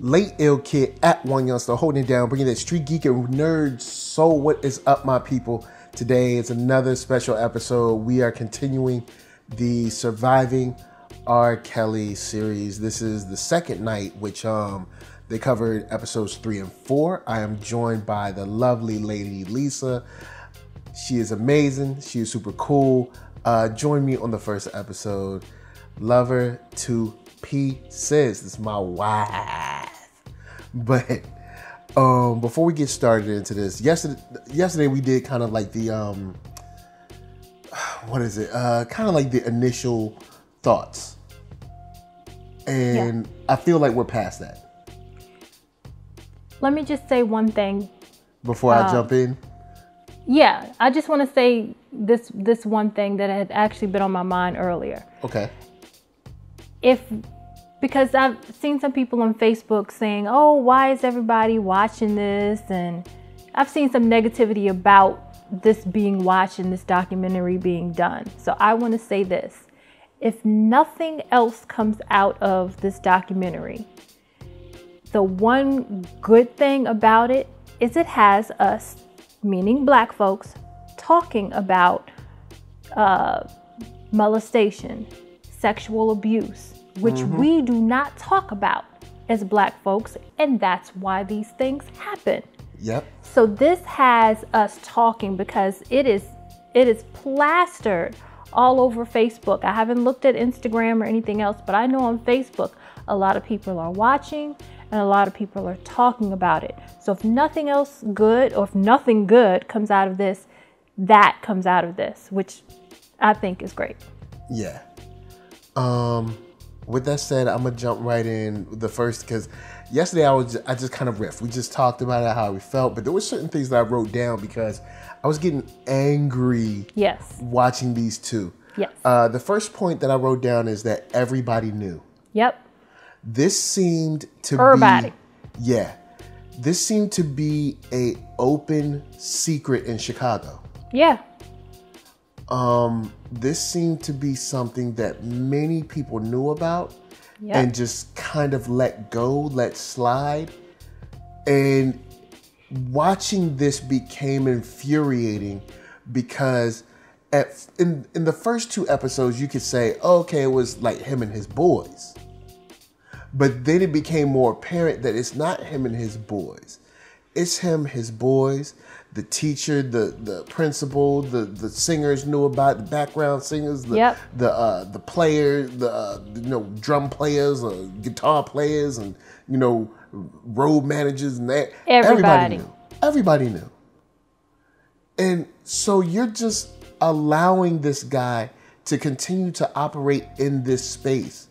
Late Ill Kid at OneYoungsta holding it down, bringing that street geek and NERDSoul What is up, my people? Today is another special episode. We are continuing the Surviving R. Kelly series. This is the second night, which um they covered episodes three and four. I am joined by the lovely lady Lisa. She is amazing. She is super cool. Uh, join me on the first episode. Lover to pieces. This is my wife. But um, before we get started into this, yesterday yesterday we did kind of like the um, what is it? Uh, kind of like the initial thoughts, and I feel like we're past that. Let me just say one thing. Before I jump in, Yeah, I just want to say this this one thing that had actually been on my mind earlier. okay, If because I've seen some people on Facebook saying, "Oh, why is everybody watching this?" and I've seen some negativity about this being watched and this documentary being done. So I want to say this. If nothing else comes out of this documentary, the one good thing about it is it has us, meaning black folks, talking about uh, molestation, sexual abuse, which mm-hmm. we do not talk about as black folks, and that's why these things happen. yep, So this has us talking because it is it is plastered all over Facebook. I haven't looked at Instagram or anything else, but I know on Facebook a lot of people are watching and a lot of people are talking about it. So if nothing else good or if nothing good comes out of this, that comes out of this, which I think is great. yeah. Um, with that said, I'm gonna jump right in the first because yesterday I was I just kind of riffed. We just talked about it, how we felt, but there were certain things that I wrote down because I was getting angry Yes. watching these two. Yes. Uh, the first point that I wrote down is that everybody knew. Yep. This seemed to Everybody. be yeah. This seemed to be a open secret in Chicago. Yeah. Um, this seemed to be something that many people knew about Yep. and just kind of let go, let slide. And watching this became infuriating because at in in the first two episodes you could say, okay, it was like him and his boys. But then it became more apparent that it's not him and his boys. It's him, his boys, the teacher, the the principal, the the singers knew about the background singers, the Yep. the uh, the players, the uh, you know drum players, uh, guitar players, and you know road managers and that. Everybody. knew. Everybody knew. And so you're just allowing this guy to continue to operate in this space.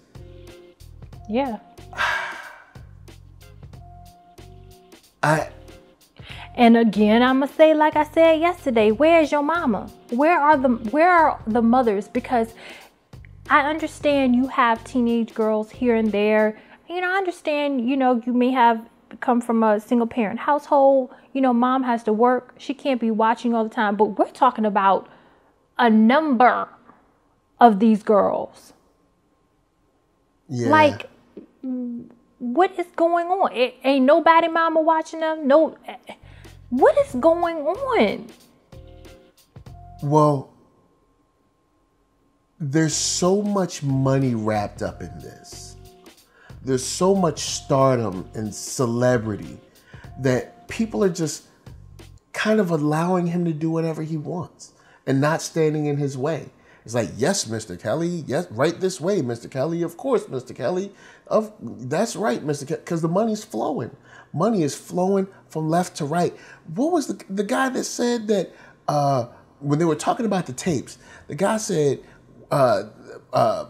Yeah. I And again, I'm gonna say, like I said yesterday, where's your mama? Where are the where are the mothers? Because I understand you have teenage girls here and there. You know, I understand. You know, you may have come from a single parent household. You know, mom has to work. She can't be watching all the time. But we're talking about a number of these girls. yeah. Like, what is going on? A- ain't nobody mama watching them. No, what is going on? Well, there's so much money wrapped up in this. There's so much stardom and celebrity that people are just kind of allowing him to do whatever he wants and not standing in his way. It's like, yes, Mr. Kelly, yes, right this way, Mr. Kelly. Of course, Mr. Kelly. Of that's right, Mr. Kelly, because the money's flowing. Money is flowing from left to right. What was the the guy that said that uh, when they were talking about the tapes? The guy said, uh, uh,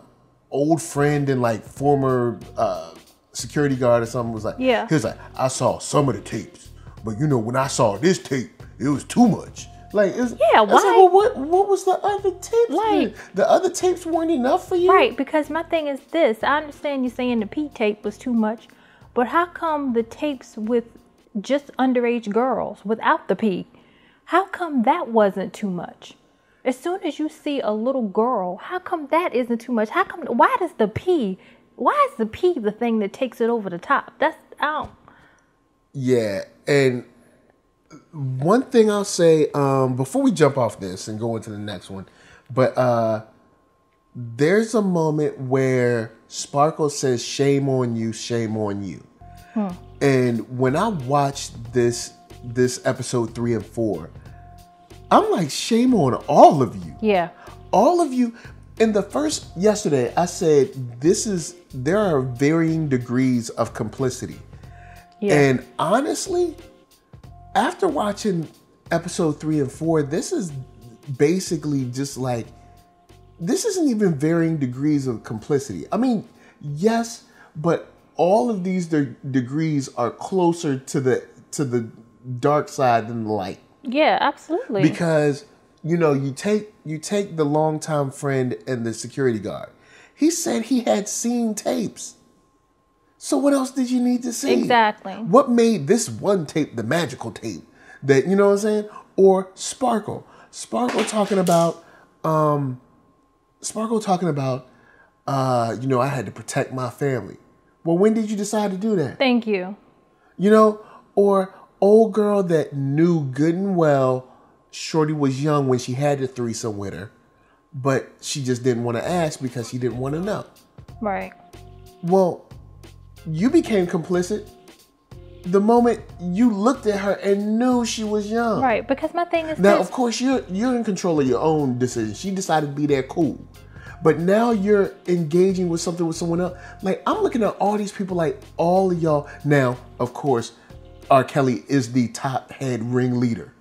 old friend and like former uh, security guard or something was like, Yeah. He was like, I saw some of the tapes, but you know, when I saw this tape, it was too much. Like, it's, Yeah, was like, why? well, what what was the other tapes? Like- the other tapes weren't enough for you, Right, because my thing is this. I understand you saying the P tape was too much, but how come the tapes with just underage girls without the P, how come that wasn't too much? As soon as you see a little girl, how come that isn't too much? How come why does the P why is the P the thing that takes it over the top? That's out. Yeah, and one thing I'll say um, before we jump off this and go into the next one, but uh, there's a moment where Sparkle says, "Shame on you, shame on you," and when I watched this this episode three and four, I'm like, "Shame on all of you." Yeah. all of you in the first yesterday i said this is there are varying degrees of complicity Yeah. and honestly after watching episode three and four this is basically just like this isn't even varying degrees of complicity. I mean yes but all of these de- degrees are closer to the to the dark side than the light. Yeah, absolutely. because you know you take you take the longtime friend and the security guard. He said he had seen tapes. So what else did you need to see? Exactly. what made this one tape the magical tape? That you know what i'm saying? Or sparkle. Sparkle talking about um sparkle talking about uh you know i had to protect my family well when did you decide to do that Thank you. you know, or old girl that knew good and well Shorty was young when she had the threesome with her, but she just didn't want to ask because she didn't want to know. Right. Well, you became complicit the moment you looked at her and knew she was young. Right. Because my thing is Now, this. of course, you're you're in control of your own decision. She decided to be there, cool. But now you're engaging with something with someone else. Like I'm looking at all these people, like all of y'all. Now, of course, R. Kelly is the top head ringleader,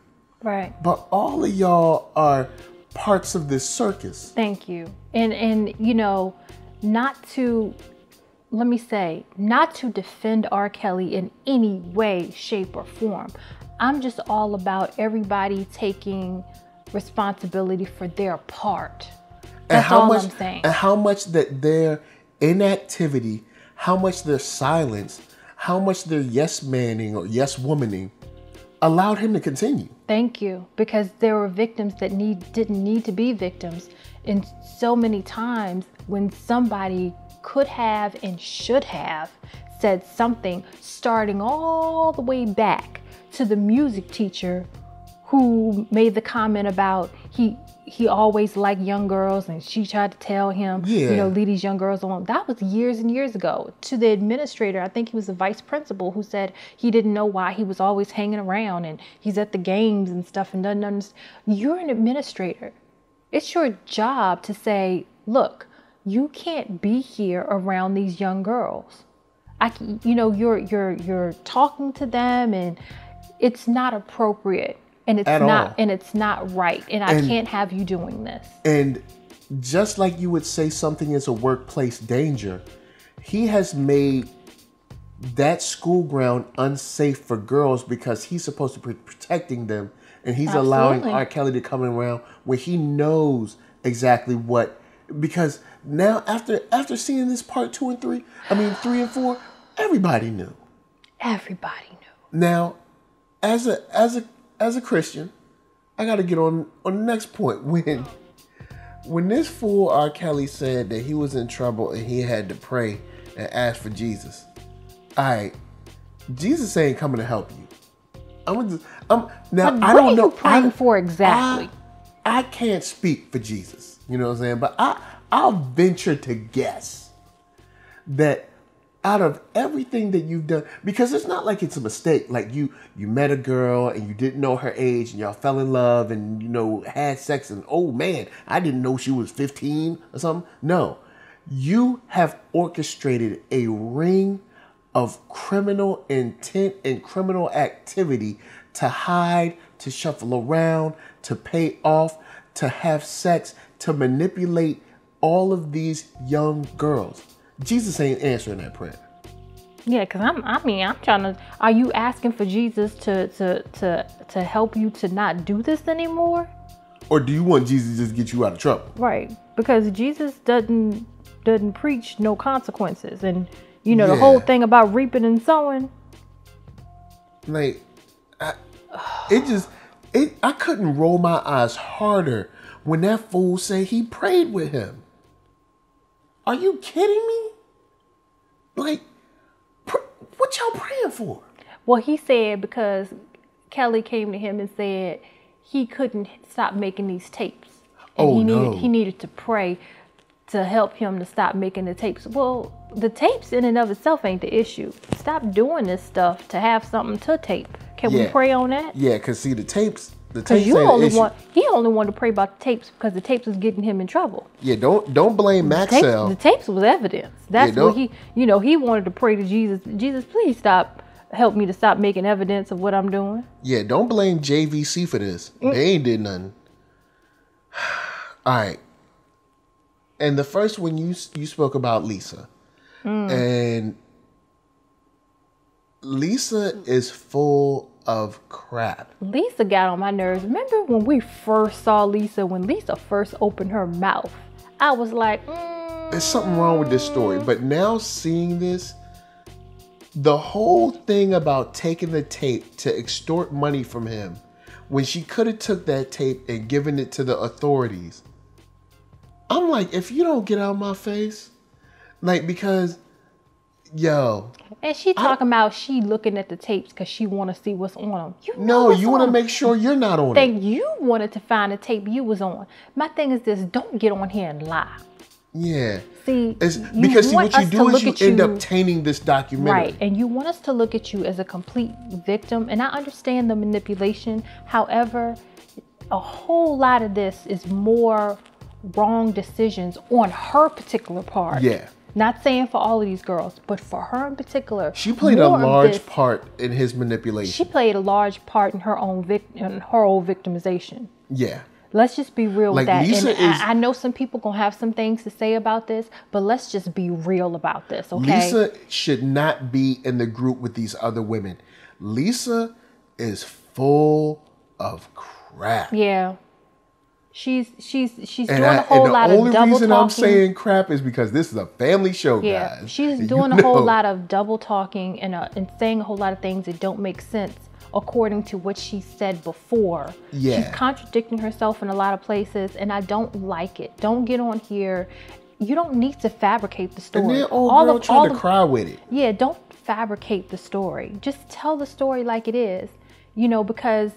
right. but all of y'all are parts of this circus. Thank you. And and you know, not to let me say, not to defend R. Kelly in any way, shape, or form. I'm just all about everybody taking responsibility for their part. and That's how all much I'm saying. and how much that their inactivity, how much their silence, how much their yes manning or yes womaning allowed him to continue. Thank you, because there were victims that need didn't need to be victims, and so many times when somebody could have and should have said something, starting all the way back to the music teacher who made the comment about he he always liked young girls and she tried to tell him Yeah. you know leave these young girls alone. That was years and years ago. To the administrator i think he was the vice principal who said he didn't know why he was always hanging around and he's at the games and stuff and doesn't understand you're an administrator. It's your job to say look you can't be here around these young girls I, you know, you're you're you're talking to them, and it's not appropriate, and it's At not all. and it's not right, and I can't have you doing this. And just like you would say something is a workplace danger, he has made that school ground unsafe for girls because he's supposed to be protecting them and he's allowing Absolutely. R. Kelly to come around where he knows exactly what because now after after seeing this part two and three, I mean three and four, everybody knew. Everybody knew. Now, as a as a as a Christian, I got to get on on the next point. When when this fool R. Kelly said that he was in trouble and he had to pray and ask for Jesus, all right, Jesus ain't coming to help you. I'm gonna, I'm now. But I don't are know. praying I, for exactly? I, I can't speak for Jesus. You know what I'm saying? But I I'll venture to guess that out of everything that you've done because it's not like it's a mistake like you you met a girl and you didn't know her age and y'all fell in love and you know had sex and oh man i didn't know she was 15 or something no you have orchestrated a ring of criminal intent and criminal activity to hide to shuffle around to pay off to have sex to manipulate all of these young girls Jesus ain't answering that prayer. Yeah, because I'm. I mean, I'm trying to. Are you asking for Jesus to to to to help you to not do this anymore? Or do you want Jesus to just get you out of trouble? Right, because Jesus doesn't doesn't preach no consequences, and you know the whole thing about reaping and sowing. Like, it just, it. I couldn't roll my eyes harder when that fool said he prayed with him. Are you kidding me? Like, pr- What y'all praying for? Well, he said because Kelly came to him and said he couldn't stop making these tapes. And Oh, he needed no. he needed to pray to help him to stop making the tapes. Well, the tapes in and of itself ain't the issue. Stop doing this stuff to have something to tape. Can we pray on that? Yeah, cause see the tapes, the tapes you only want he only wanted to pray about the tapes because the tapes was getting him in trouble. Yeah, don't don't blame Tapes, Maxell. the tapes was evidence. That's don't- what he, you know, he wanted to pray to Jesus. Jesus, please stop, help me to stop making evidence of what I'm doing. Yeah, don't blame JVC for this. Mm. They ain't did nothing. All right. And the first one you you spoke about Lisa, Mm. and Lisa is full of crap. Lisa got on my nerves. Remember when we first saw Lisa? When Lisa first opened her mouth, I was like, mm, There's something wrong with this story. But now seeing this, the whole thing about taking the tape to extort money from him, when she could have took that tape and given it to the authorities. I'm like, if you don't get out of my face, like because, yo, and she talking about she looking at the tapes because she want to see what's on them. You know no, you want to make sure you're not on it. Think you wanted to find the tape you was on. My thing is this: don't get on here and lie. Yeah, See, it's because see what you do is you end you- up tainting this documentary. Right, and you want us to look at you as a complete victim, and I understand the manipulation. However, a whole lot of this is more wrong decisions on her particular part. Yeah. Not saying for all of these girls, but for her in particular. She played a large this- part in his manipulation. She played a large part in her own vic- in her own victimization. yeah. Let's just be real Like, with that. Lisa and is- I, I know some people gonna have some things to say about this, but let's just be real about this, okay? Lisa should not be in the group with these other women. Lisa is full of crap. Yeah. She's she's she's And, doing I- a whole and the lot only of double reason. I'm saying crap is because this is a family show, yeah, guys. she's You doing a whole know. lot of double talking and uh, and saying a whole lot of things that don't make sense according to what she said before. Yeah. She's contradicting herself in a lot of places, and I don't like it. Don't get on here. You don't need to fabricate the story. And then old All girl of- all to of- cry with it. yeah, don't fabricate the story. Just tell the story like it is. You know, because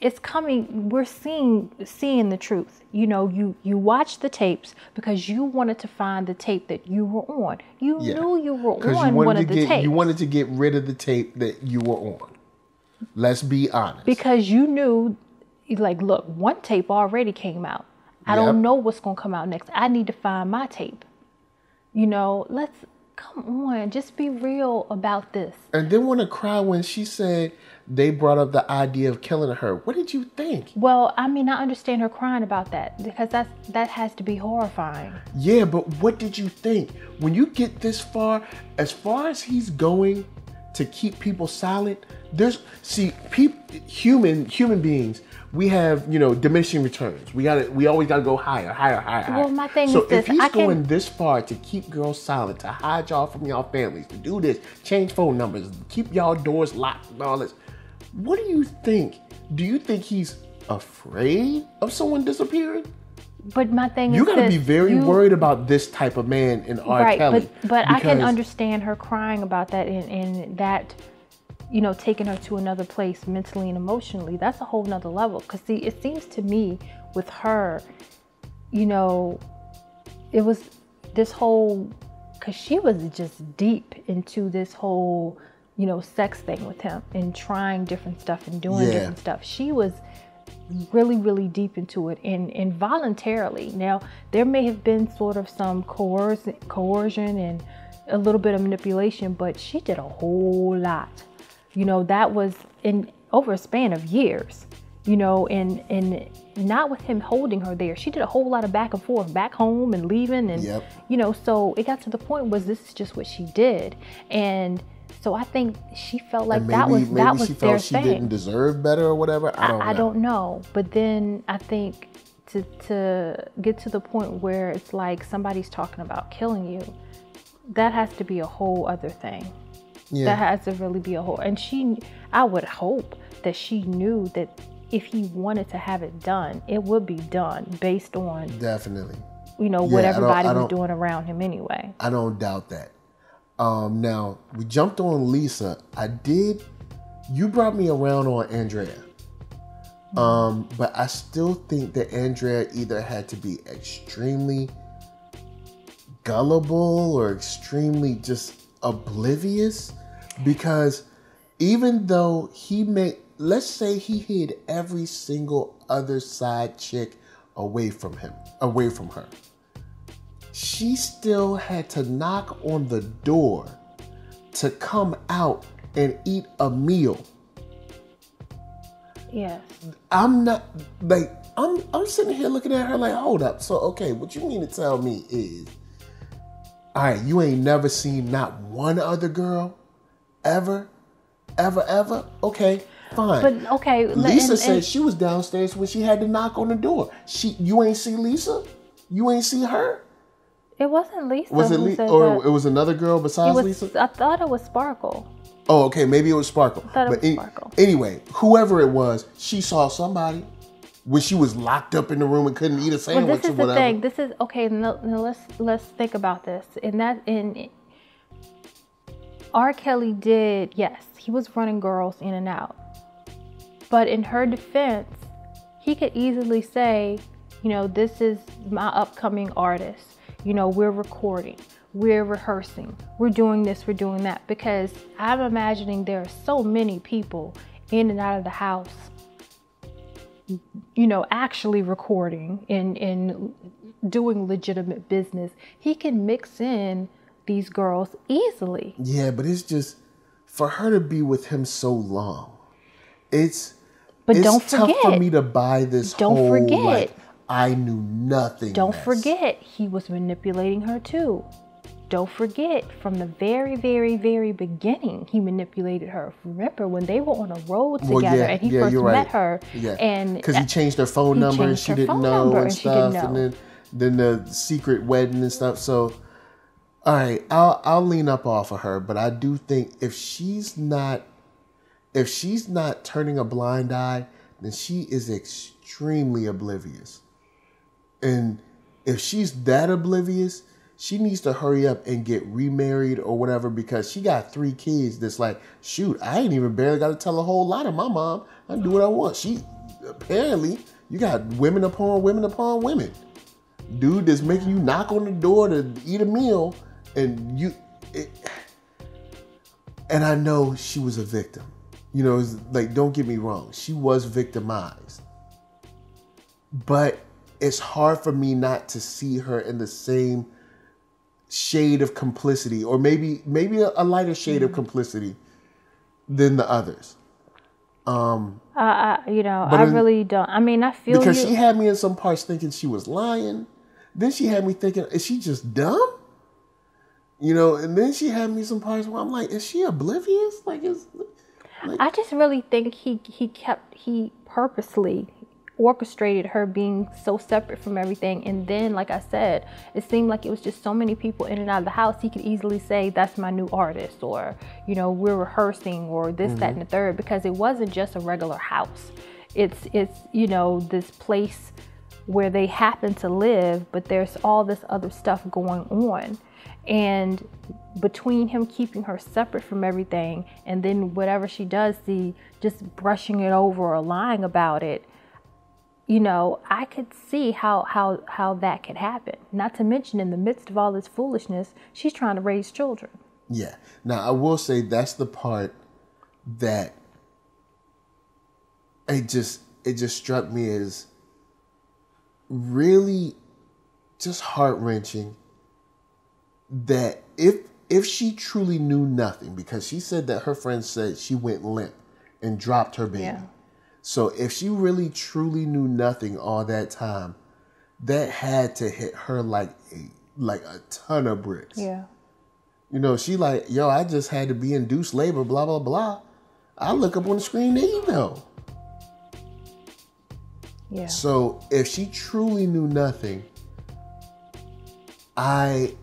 it's coming we're seeing seeing the truth. You know, you you watch the tapes because you wanted to find the tape that you were on. You Yeah. knew you were on you one of to the get tapes. you wanted to get rid of the tape that you were on. Let's be honest. because you knew like look, one tape already came out. I Yep. don't know what's going to come out next. I need to find my tape. You know, let's come on, just be real about this. and then want to cry when she said they brought up the idea of killing her. What did you think? Well, I mean, I understand her crying about that because that's that has to be horrifying. Yeah, but what did you think? When you get this far, as far as he's going to keep people silent, there's see, peop, human human beings, we have, you know, diminishing returns. We gotta we always gotta go higher, higher, higher, higher. Well, my thing so is this, if he's I can- going this far to keep girls silent, to hide y'all from y'all families, to do this, change phone numbers, keep y'all doors locked and all this, what do you think? Do you think he's afraid of someone disappearing? But my thing You is you got to this, be very you- worried about this type of man in R. right Kelly. but but i can understand her crying about that and, and that you know taking her to another place mentally and emotionally that's a whole nother level. Because see it seems to me with her you know it was this whole because she was just deep into this whole you know sex thing with him and trying different stuff and doing Yeah. different stuff. She was really really deep into it and involuntarily now there may have been sort of some coercion coercion and a little bit of manipulation but she did a whole lot you know that was in over a span of years you know and and not with him holding her there she did a whole lot of back and forth back home and leaving and Yep. you know so it got to the point was this is just what she did and so i think she felt like and that was maybe that was she their felt she thing didn't deserve better or whatever. I don't I, I don't know. But then I think to to get to the point where it's like somebody's talking about killing you, that has to be a whole other thing. Yeah. That has to really be a whole. And she, I would hope that she knew that if he wanted to have it done, it would be done based on Definitely. you know Yeah, what everybody was doing around him anyway. I don't doubt that. Um, now we jumped on Lisa. I did. You brought me around on Andrea. Um, but I still think that Andrea either had to be extremely gullible or extremely just oblivious because even though he made let's say he hid every single other side chick away from him away from her she still had to knock on the door to come out and eat a meal. Yes. i'm not like i'm i'm sitting here looking at her like hold up. So okay what you mean to tell me is all right you ain't never seen not one other girl ever ever ever okay fine But okay, Lisa and- said and- she was downstairs when she had to knock on the door. She, you ain't see Lisa, you ain't see her. it wasn't Lisa. Was it Lisa or that. it was another girl besides was, Lisa? I thought it was Sparkle. Oh, okay, maybe it was Sparkle. thought it but was Sparkle. anyway, whoever it was, she saw somebody when she was locked up in the room and couldn't eat a Well, sandwich this or is the whatever. thing. This is okay. No, no, let's let's think about this. And that in R. Kelly did yes, he was running girls in and out. But in her defense, he could easily say, you know, this is my upcoming artist. You know, we're recording, we're rehearsing, we're doing this, we're doing that. Because I'm imagining there are so many people in and out of the house you know, actually recording and, and doing legitimate business, he can mix in these girls easily. Yeah, but it's just for her to be with him so long. It's But it's don't forget, tough for me to buy this don't whole forget- like I knew nothing. Don't mess. forget, he was manipulating her too. Don't forget, from the very, very, very beginning, he manipulated her. Remember when they were on a road together Well, yeah, and he yeah, first right. met her, Yeah, and because he changed her phone number and she didn't know and and she didn't stuff, and then then the secret wedding and stuff. So, all right, I'll I'll lean up off of her, but I do think if she's not if she's not turning a blind eye, then she is extremely oblivious. And if she's that oblivious, she needs to hurry up and get remarried or whatever because she got three kids that's like, shoot, I ain't even barely got to tell a whole lot of my mom. I do what I want. She apparently you got women upon women upon women. Dude that's making you knock on the door to eat a meal and you it, and I know she was a victim. You know, like don't get me wrong, she was victimized. But it's hard for me not to see her in the same shade of complicity or maybe maybe a, lighter shade of complicity than the others. Um I, I, you know, I in- really don't. I mean, I feel because you. she had me in some parts thinking she was lying. Then she had me thinking, is she just dumb? You know, and then she had me some parts where I'm like, is she oblivious? Like, is I just really think he he kept he purposely orchestrated her being so separate from everything. And then like I said it seemed like it was just so many people in and out of the house he could easily say that's my new artist or you know we're rehearsing or this that mm-hmm. and the third because it wasn't just a regular house. It's it's you know this place where they happen to live but there's all this other stuff going on and between him keeping her separate from everything and then whatever she does see just brushing it over or lying about it you know i could see how how how that could happen not to mention in the midst of all this foolishness she's trying to raise children Yeah. Now I will say that's the part that it just it just struck me as really just heart wrenching that if if she truly knew nothing because she said that her friend said she went limp and dropped her baby. Yeah. So if she really truly knew nothing all that time, that had to hit her like a like a ton of bricks. yeah You know, she like, yo, I just had to be induced labor, blah, blah, blah. I look up on the screen, you go. yeah So if she truly knew nothing, I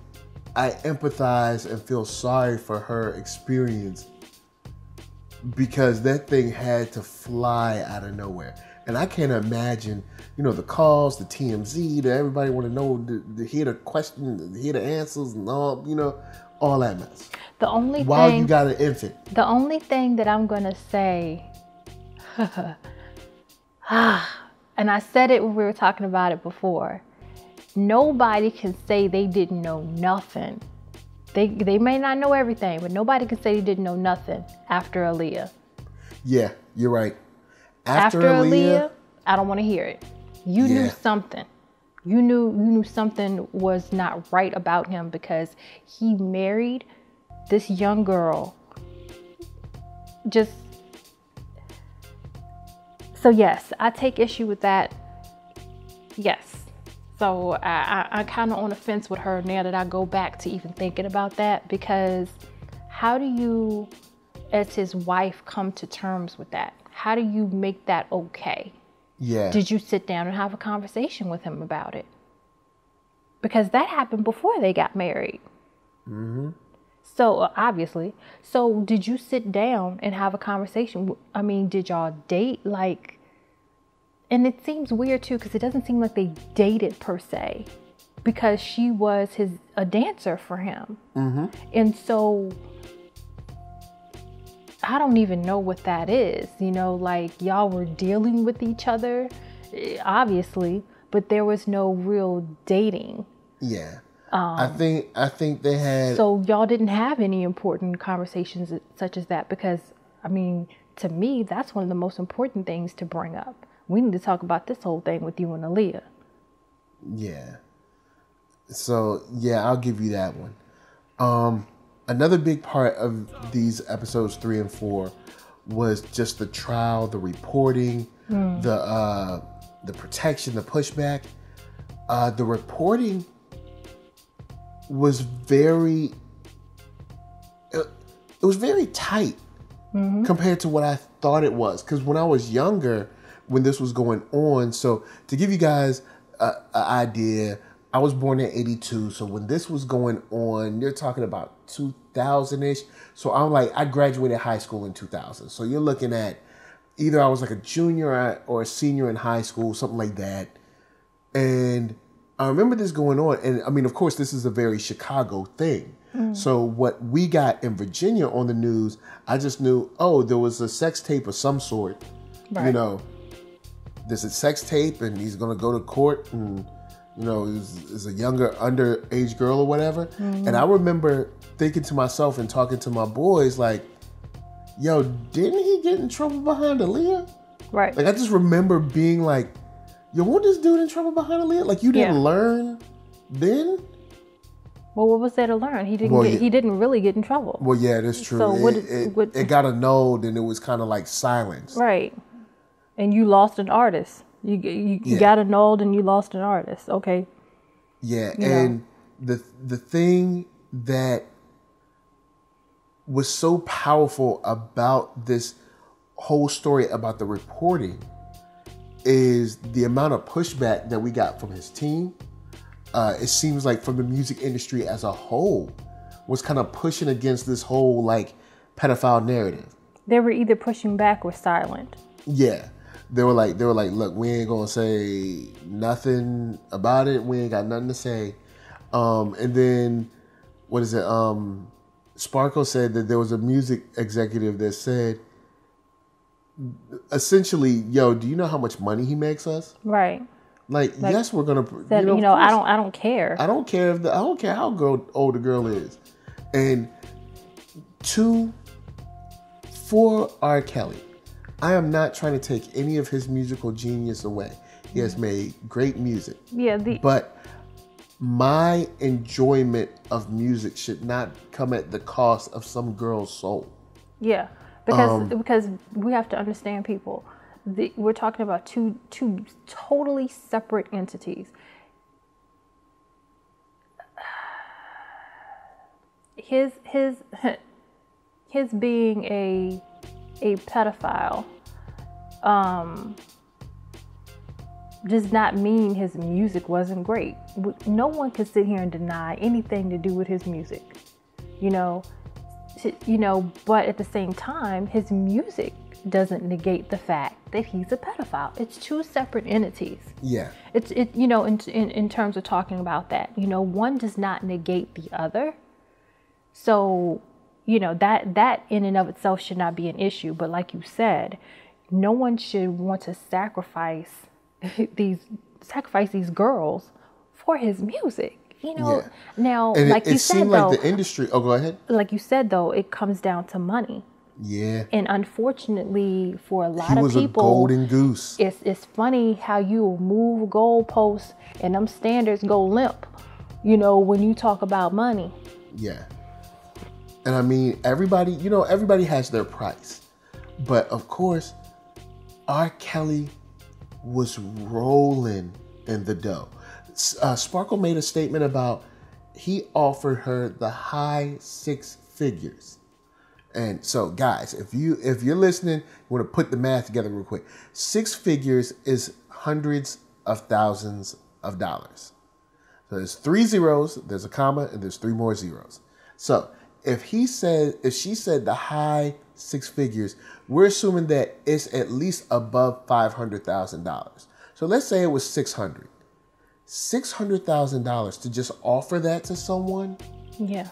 I empathize and feel sorry for her experience because that thing had to fly out of nowhere. And I can't imagine, you know, the calls, the TMZ, that everybody want to know, to, to hear the question, to hear the answers, and all, you know, all that mess. The only While thing you got an infant. The only thing that I'm going to say, and I said it when we were talking about it before, nobody can say they didn't know nothing. They, they may not know everything, but nobody can say they didn't know nothing after Aaliyah. Yeah, you're right. After, After, Aaliyah, Aaliyah, I don't want to hear it. You knew something. You knew you knew something was not right about him because he married this young girl. Just so yes, I take issue with that. Yes. So I, I, I kind of on the fence with her now that I go back to even thinking about that because how do you, as his wife, come to terms with that? How do you make that okay? yeah. Did you sit down and have a conversation with him about it? Because that happened before they got married. Mm. So obviously, so did you sit down and have a conversation? I mean, did y'all date like? And it seems weird too because it doesn't seem like they dated per se, because she was his a dancer for him, and so I don't even know what that is. You know, like y'all were dealing with each other, eh, obviously, but there was no real dating. yeah. I think I think they had Um, So y'all didn't have any important conversations such as that because I mean, to me, that's one of the most important things to bring up. We need to talk about this whole thing with you and Aaliyah. Yeah. So yeah, I'll give you that one. Um, another big part of these episodes three and four was just the trial, the reporting, the uh, the protection, the pushback. Uh, the reporting was very it, it was very tight compared to what I thought it was. Because when I was younger, when this was going on, so to give you guys an idea, I was born in '82. So when this was going on, you're talking about 2000 ish. So I'm like, I graduated high school in 2000. So you're looking at either I was like a junior or a senior in high school, something like that. And I remember this going on. And I mean, of course, this is a very Chicago thing. Mm. So what we got in Virginia on the news, I just knew, oh, there was a sex tape of some sort. You know, there's a sex tape and he's going to go to court and, you know, is, is a younger underage girl or whatever. And mm-hmm. I remember thinking to myself and talking to my boys, like, yo, didn't he get in trouble behind Aaliyah? Right. Like I just remember being like, "Yo, what this dude in trouble behind Aaliyah? Like you didn't Yeah. learn then?" well, what was there to learn? He didn't. Well, get, yeah. He didn't really get in trouble. Well, yeah, that's true. So it, what- it, what- it got annulled and it was kind of like silence. Right. And you lost an artist. You you, Yeah. got annulled and you lost an artist. Okay. Yeah, You know. and the the thing that was so powerful about this whole story about the reporting is the amount of pushback that we got from his team. Uh, it seems like from the music industry as a whole was kind of pushing against this whole like pedophile narrative. They were either pushing back or silent. Yeah. They were like they were like, look, we ain't gonna say nothing about it. We ain't got nothing to say. Um, and then what is it? Um, Sparkle said that there was a music executive that said essentially, yo, do you know how much money he makes us? Right. Like, yes, we're gonna That you know, of I course. don't I don't care. I don't care if the I don't care how girl, old the girl is. And two for R. Kelly, I am not trying to take any of his musical genius away. He has made great music, yeah. The but my enjoyment of music should not come at the cost of some girl's soul. Yeah, because Um, because we have to understand people. The, we're talking about two two totally separate entities. His his his being a a pedophile um, does not mean his music wasn't great. No one can sit here and deny anything to do with his music. You know, to- you know, but at the same time, his music doesn't negate the fact that he's a pedophile. It's two separate entities. Yeah, It's it you know in, in in terms of talking about that, you know, one does not negate the other. So, you know, that that in and of itself should not be an issue, but like you said, no one should want to sacrifice these sacrifice these girls for his music. You know, Yeah. now And like it, you it said though, like the industry. Oh, go ahead. like you said though, it comes down to money. Yeah, And unfortunately for a lot he of was a people golden goose. it's it's funny how you move goalposts and them standards go limp, you know, when you talk about money. Yeah. And I mean, everybody, you know, everybody has their price. But of course, R. Kelly was rolling in the dough. Uh, Sparkle made a statement about he offered her the high six figures. And so, guys, if you if you're listening, you want to put the math together real quick. Six figures is hundreds of thousands of dollars. So there's three zeros, there's a comma, and there's three more zeros. So if he said, if she said the high six figures, we're assuming that it's at least above five hundred thousand dollars. So let's say it was six hundred. Six hundred thousand dollars to just offer that to someone. Yeah.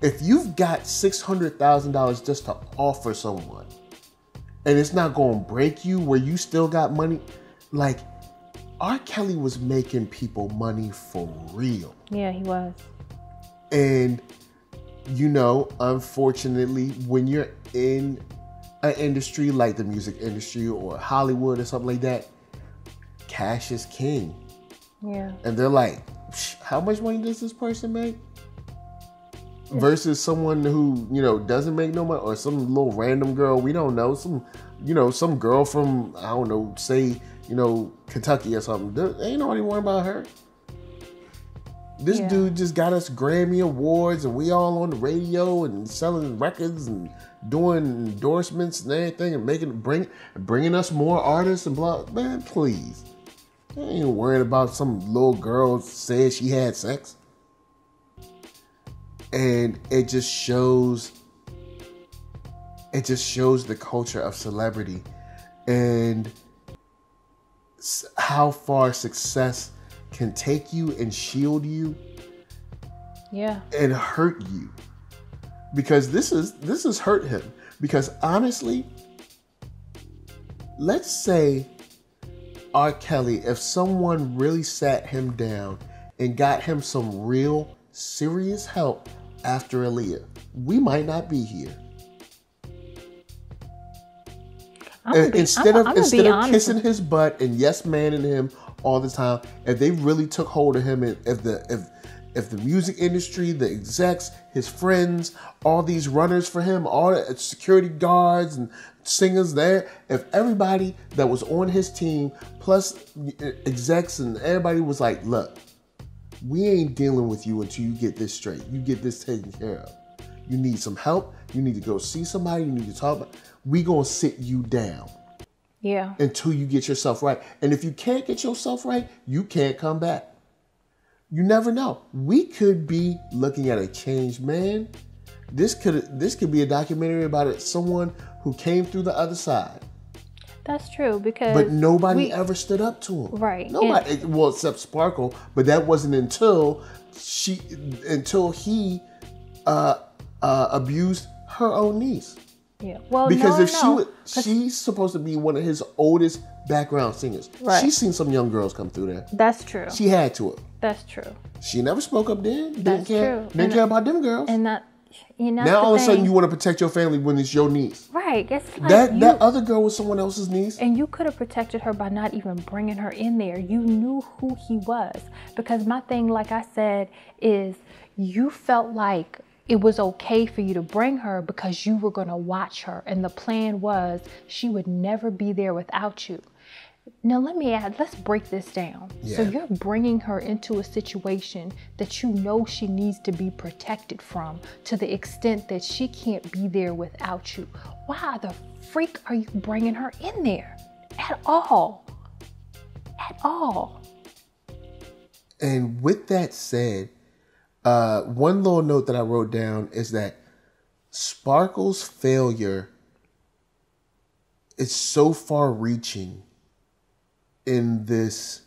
If you've got six hundred thousand dollars just to offer someone, and it's not going to break you, where you still got money, like R. Kelly was making people money for real. Yeah, he was. And you know, unfortunately, when you're in an industry like the music industry or Hollywood or something like that, cash is king. Yeah. And they're like, how much money does this person make? Versus someone who, you know, doesn't make no money or some little random girl, we don't know, some, you know, some girl from, I don't know, say, you know, Kentucky or something. There ain't nobody worrying about her. This Yeah. dude just got us Grammy awards, and we all on the radio and selling records and doing endorsements and everything, and making bring bringing us more artists and blah. Man, please, I ain't worried about some little girl said she had sex, and it just shows. It just shows the culture of celebrity, and how far success can take you and shield you Yeah. and hurt you because this is this has hurt him because honestly let's say R. Kelly if someone really sat him down and got him some real serious help after Aaliyah we might not be here be- instead I'm- of I'm instead of kissing his butt and yes manning him all the time, if they really took hold of him if the if if the music industry, the execs, his friends, all these runners for him, all the security guards and singers there, if everybody that was on his team plus execs and everybody was like, look, we ain't dealing with you until you get this straight. You get this taken care of. You need some help. You need to go see somebody. You need to talk about. We gonna sit you down Yeah. until you get yourself right. And if you can't get yourself right, you can't come back. You never know. We could be looking at a changed man. This could this could be a documentary about it, someone who came through the other side, That's true because but nobody we- ever stood up to him. Right. Nobody. well, except Sparkle, but that wasn't until she until he uh, uh, abused her own niece. Yeah. Well, Because no, if she no, was, 'cause she's supposed to be one of his oldest background singers. Right. She's seen some young girls come through there. that's true. She had to. Have. That's true. She never spoke up then. Didn't That's care. true. Didn't And- care about them girls. And that, you know, now all of a sudden you want to protect your family when it's your niece. right? It's like that you, that other girl was someone else's niece. and you could have protected her by not even bringing her in there. You knew who he was because my thing, like I said, is you felt like it was okay for you to bring her because you were going to watch her, and the plan was she would never be there without you. Now let me add, let's break this down. So you're bringing her into a situation that you know she needs to be protected from to the extent that she can't be there without you. Why the freak are you bringing her in there at all? At all. And with that said, uh, one little note that I wrote down is that Sparkle's failure is so far reaching in this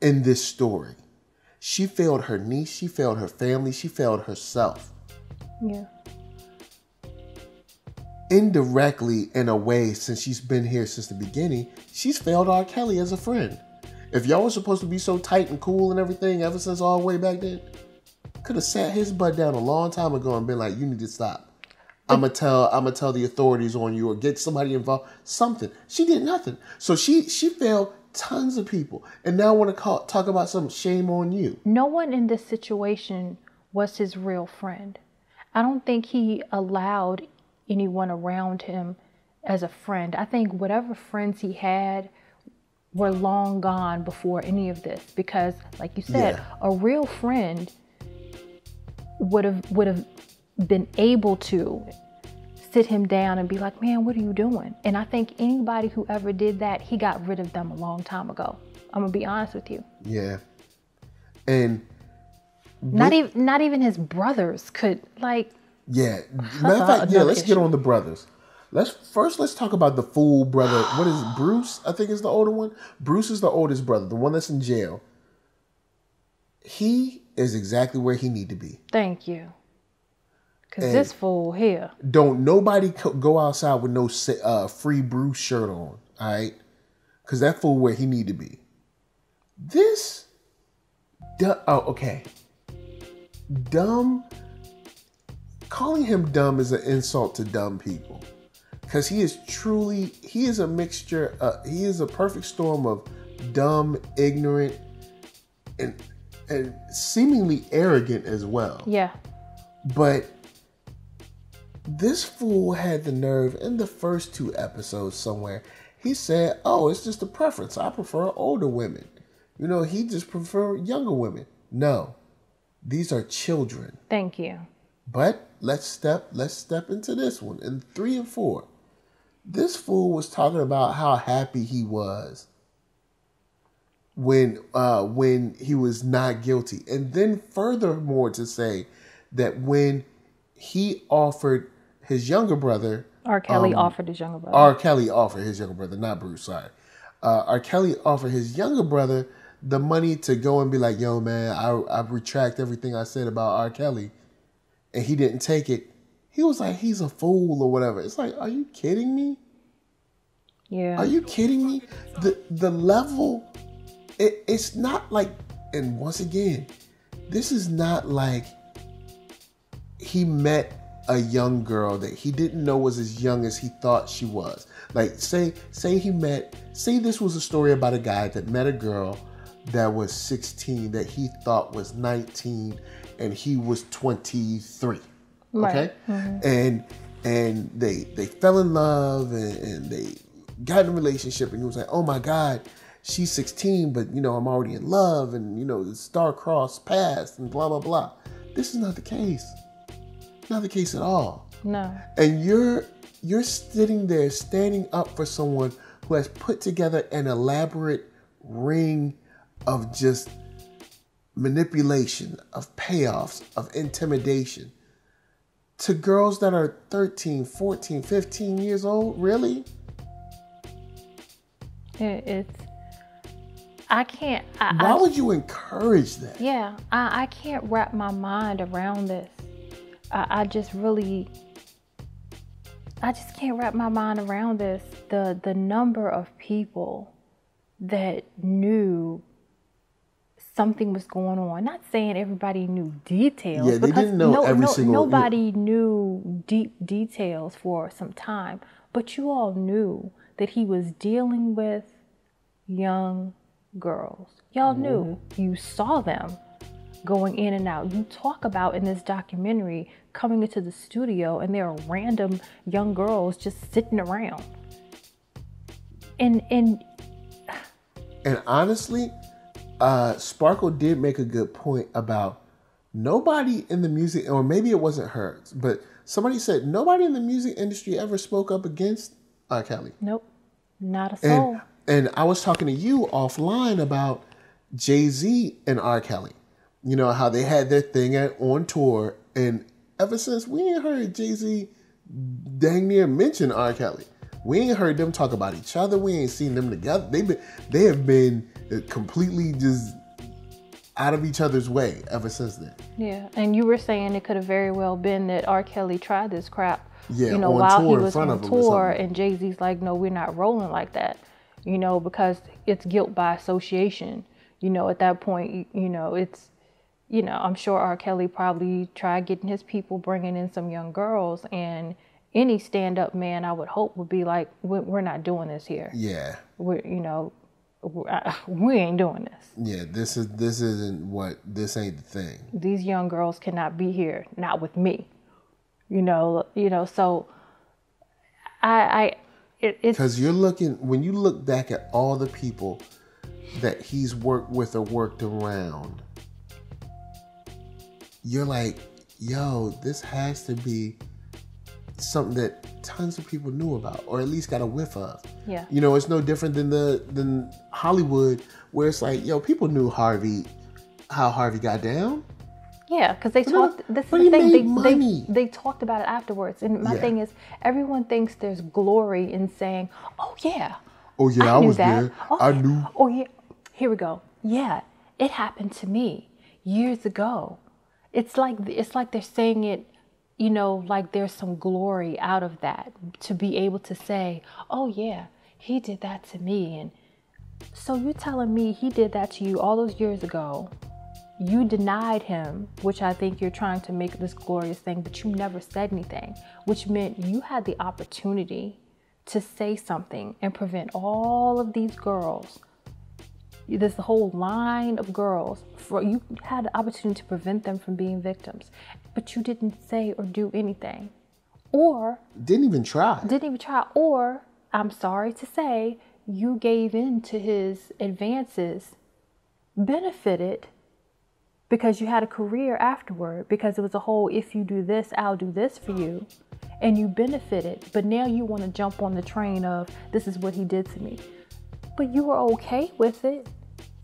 in this story She failed her niece, she failed her family, she failed herself. Yeah. Indirectly, in a way, since she's been here since the beginning, she's failed R. Kelly as a friend. If y'all were supposed to be so tight and cool and everything ever since all the way back then, could have sat his butt down a long time ago and been like, "You need to stop." I'm gonna tell I'm gonna tell the authorities on you or get somebody involved. Something. She did nothing. So she she failed tons of people, and now want to call, talk about some shame on you. No one in this situation was his real friend. I don't think he allowed anyone around him as a friend. I think whatever friends he had were long gone before any of this because like you said, Yeah. a real friend would have would have been able to sit him down and be like, "Man, what are you doing?" And I think anybody who ever did that, he got rid of them a long time ago. I'm gonna be honest with you. Yeah, and Not even not even his brothers could like yeah. Matter of uh-uh, fact, yeah. Let's get on the brothers. Let's first let's talk about the fool brother. What is it? Bruce? I think is the older one. Bruce is the oldest brother, the one that's in jail. He is exactly where he need to be. thank you. Cause And- this fool here. don't nobody co- go outside with no uh, free Bruce shirt on, all right? Because that fool where he need to be. This, du- oh, okay. Dumb, calling him dumb is an insult to dumb people. Because he is truly, he is a mixture, uh, he is a perfect storm of dumb, ignorant, and, and seemingly arrogant as well. Yeah. But this fool had the nerve in the first two episodes somewhere. He said, "Oh, it's just a preference. I prefer older women. You know, he just prefer younger women." No, these are children. Thank you. But let's step let's step into this one in three and four. This fool was talking about how happy he was when uh, when he was not guilty, and then furthermore to say that when he offered his younger brother R. Kelly Um, offered his younger brother. R. Kelly offered his younger brother, not Bruce, sorry. Uh, R. Kelly offered his younger brother the money to go and be like, yo, man, I, I retract everything I said about R. Kelly. And he didn't take it. He was like, he's a fool or whatever. It's like, are you kidding me? yeah. Are you kidding me? The the level, it, it's not like, and once again, this is not like he met a young girl that he didn't know was as young as he thought she was. Like say say he met say this was a story about a guy that met a girl that was 16 that he thought was 19 and he was 23. Okay? Right. And and they they fell in love and, and they got in a relationship and he was like, "Oh my god, she's 16, but you know, I'm already in love and you know, the star-crossed past and blah blah blah." This is not the case. Not the case at all no. and you're you're sitting there standing up for someone who has put together an elaborate ring of just manipulation of payoffs of intimidation to girls that are 13 14 15 years old really it's. I can't. I, why I, would you encourage that yeah. I, I can't wrap my mind around this. I, I just really. I just can't wrap my mind around this. The the number of people that knew something was going on. Not saying everybody knew details. Yeah, they because didn't know no, every no, single- Nobody knew deep details for some time, but you all knew that he was dealing with young girls. Y'all knew. Mm-hmm. You saw them going in and out. You talk about in this documentary coming into the studio and there are random young girls just sitting around. And and And honestly, uh, Sparkle did make a good point about nobody in the music, or maybe it wasn't her, but somebody said nobody in the music industry ever spoke up against R. Kelly. nope, not a soul. And and I was talking to you offline about Jay Z and R. Kelly. You know how they had their thing at, on tour, and ever since we ain't heard Jay Z dang near mention R. Kelly. We ain't heard them talk about each other. We ain't seen them together. They been they have been completely just out of each other's way ever since then. Yeah, and you were saying it could have very well been that R. Kelly tried this crap, Yeah, you know, while he was front on tour, and Jay Z's like, no, we're not rolling like that, you know, because it's guilt by association. You know, at that point, you, know, it's, you know, I'm sure R. Kelly probably tried getting his people bringing in some young girls, and any stand-up man, I would hope, would be like, we- we're not doing this here. Yeah. We're, you know, we ain't doing this. Yeah, this is this isn't what this ain't the thing. these young girls cannot be here not with me you know you know so i i it, it's Because you're looking when you look back at all the people that he's worked with or worked around, you're like, yo, this has to be something that tons of people knew about, or at least got a whiff of. Yeah. You know, it's no different than the than Hollywood, where it's like, yo, people knew Harvey, how Harvey got down. yeah because they talked this is the thing they, they they talked about it afterwards and my Yeah. thing is everyone thinks there's glory in saying oh yeah Oh yeah, I, knew was that. there. Oh, I knew. Oh yeah. Here we go. Yeah, it happened to me years ago. It's like it's like they're saying it, you know, like there's some glory out of that to be able to say, "Oh yeah, he did that to me." And so you're telling me he did that to you all those years ago. You denied him, which I think you're trying to make this glorious thing, but you never said anything, which meant you had the opportunity to say something and prevent all of these girls this whole line of girls for you had the opportunity to prevent them from being victims but you didn't say or do anything. Or Didn't even try. didn't even try. Or i'm sorry to say you gave in to his advances benefited because you had a career afterward because it was a whole if you do this i'll do this for you and you benefited but now you want to jump on the train of this is what he did to me. But you were okay with it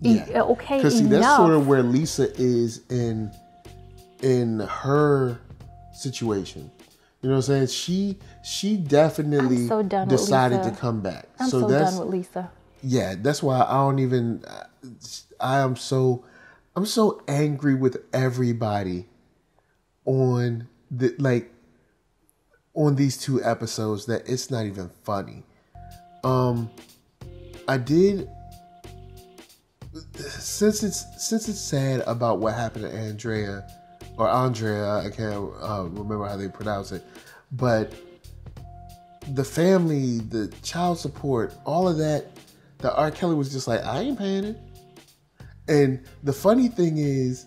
E- okay Because see, that's sort of where Lisa is in in her situation. You know what I'm saying? She she definitely so done decided to come back. i'm so, that's done with lisa yeah, that's why I don't even. I am so I'm so angry with everybody on the like on these two episodes that it's not even funny. Um, I did since it's since it's sad about what happened to Andrea or Andrea. I can't uh, remember how they pronounce it, but the family, the child support, all of that. The R. Kelly was just like, I ain't paying it. And the funny thing is,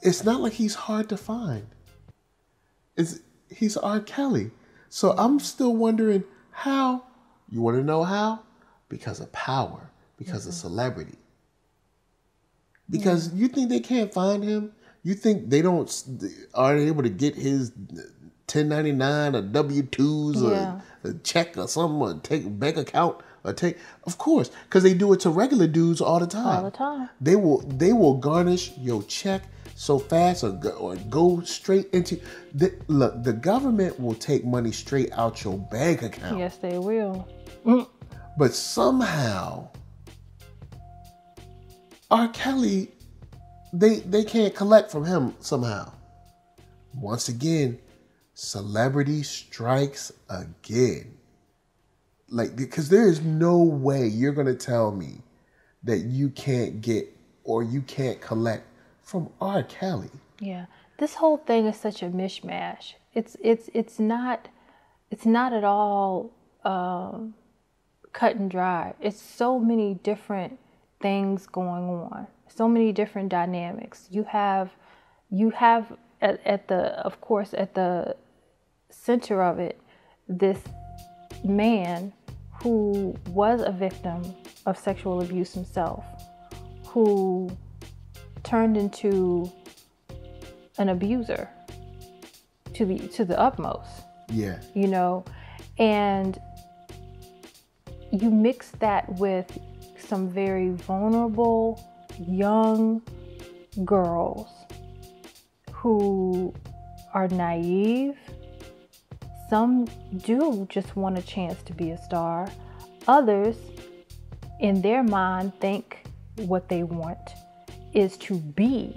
it's not like he's hard to find. It's he's R. Kelly. So I'm still wondering how. You want to know how? Because of power, because of mm-hmm. celebrity. Because you think they can't find him? You think they don't are able to get his 1099 or W2s Yeah. or a check or something or take bank account or take? Of course because they do it to regular dudes all the time. All the time. They will they will garnish your check so fast or go, or go straight into the, look the government will take money straight out your bank account. Yes they will. But somehow R. Kelly they they can't collect from him somehow once again celebrity strikes again like because there is no way you're to tell me that you can't get or you can't collect from R. Kelly. Yeah, this whole thing is such a mishmash. It's it's it's not it's not at all um, cut and dry. It's so many different things going on. So many different dynamics. You have you have at, at the of course at the center of it this man who was a victim of sexual abuse himself, who turned into an abuser to the to the utmost Yeah. you know and you mix that with some very vulnerable young girls who are naive some do just want a chance to be a star others in their mind think what they want is to be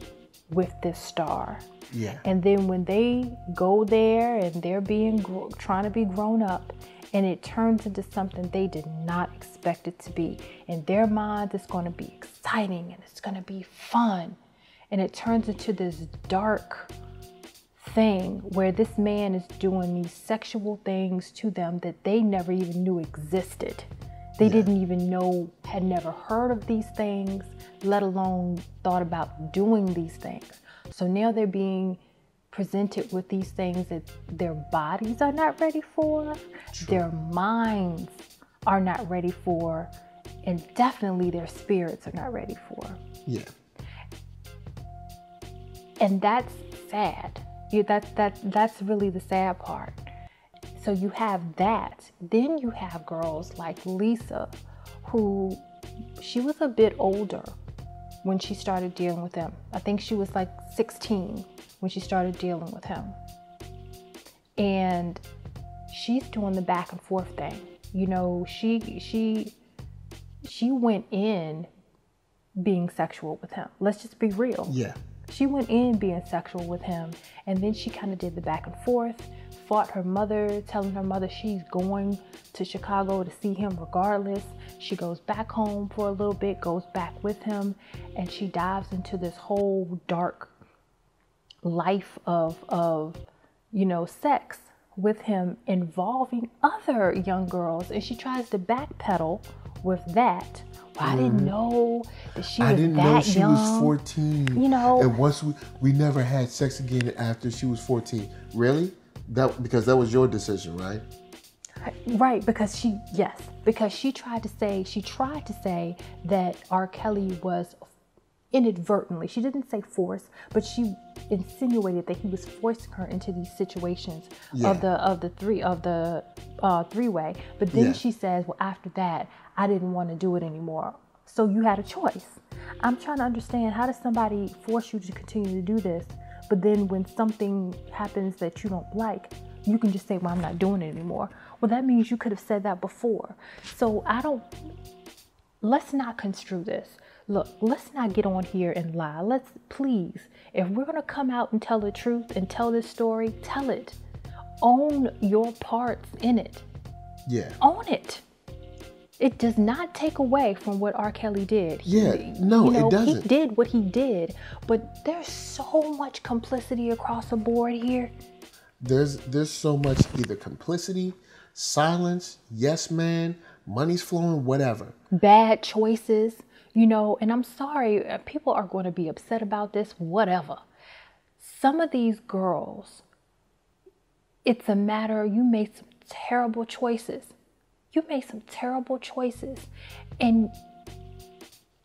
with this star. Yeah. And then when they go there and they're being trying to be grown up, and it turns into something they did not expect it to be. In their minds, it's going to be exciting and it's going to be fun, and it turns into this dark thing where this man is doing these sexual things to them that they never even knew existed. They didn't even know, had never heard of these things, let alone thought about doing these things. So now they're being presented with these things that their bodies are not ready for, their minds are not ready for, and definitely their spirits are not ready for. Yeah. And that's sad. Yeah, that, that, that's really the sad part. So you have that. Then you have girls like Lisa, who she was a bit older when she started dealing with him. I think she was like 16 when she started dealing with him. And she's doing the back and forth thing. You know, she she she went in being sexual with him. Let's just be real. Yeah. She went in being sexual with him, and then she kind of did the back and forth, fought her mother, telling her mother she's going to Chicago to see him regardless. She goes back home for a little bit, goes back with him, and she dives into this whole dark life of of you know sex with him involving other young girls and she tries to backpedal with that well, i didn't know that she was Mm-hmm. I didn't that know she young was 14. You know- And once we we never had sex again after she was 14. Really? That because that was your decision, right? Right, because she, yes, because she tried to say, she tried to say that R. Kelly was inadvertently, she didn't say force, but she insinuated that he was forcing her into these situations Yeah. of the of the three of the uh, three way. But then Yeah. she says, well, after that, I didn't want to do it anymore. So you had a choice. I'm trying to understand how does somebody force you to continue to do this, but then when something happens that you don't like, you can just say, well, I'm not doing it anymore. Well, that means you could have said that before. So I don't, let's not construe this. Look, let's not get on here and lie. Let's please, if we're going to come out and tell the truth and tell this story, tell it. Own your parts in it. Yeah. Own it. It does not take away from what R. Kelly did. He- Yeah, no, it doesn't. He did what he did, but there's so much complicity across the board here. There's there's so much either complicity, silence, yes man, money's flowing, whatever. bad choices, you know, and I'm sorry, uh, people are going to be upset about this, whatever. Some of these girls, it's a matter, you made some terrible choices. You made some terrible choices. And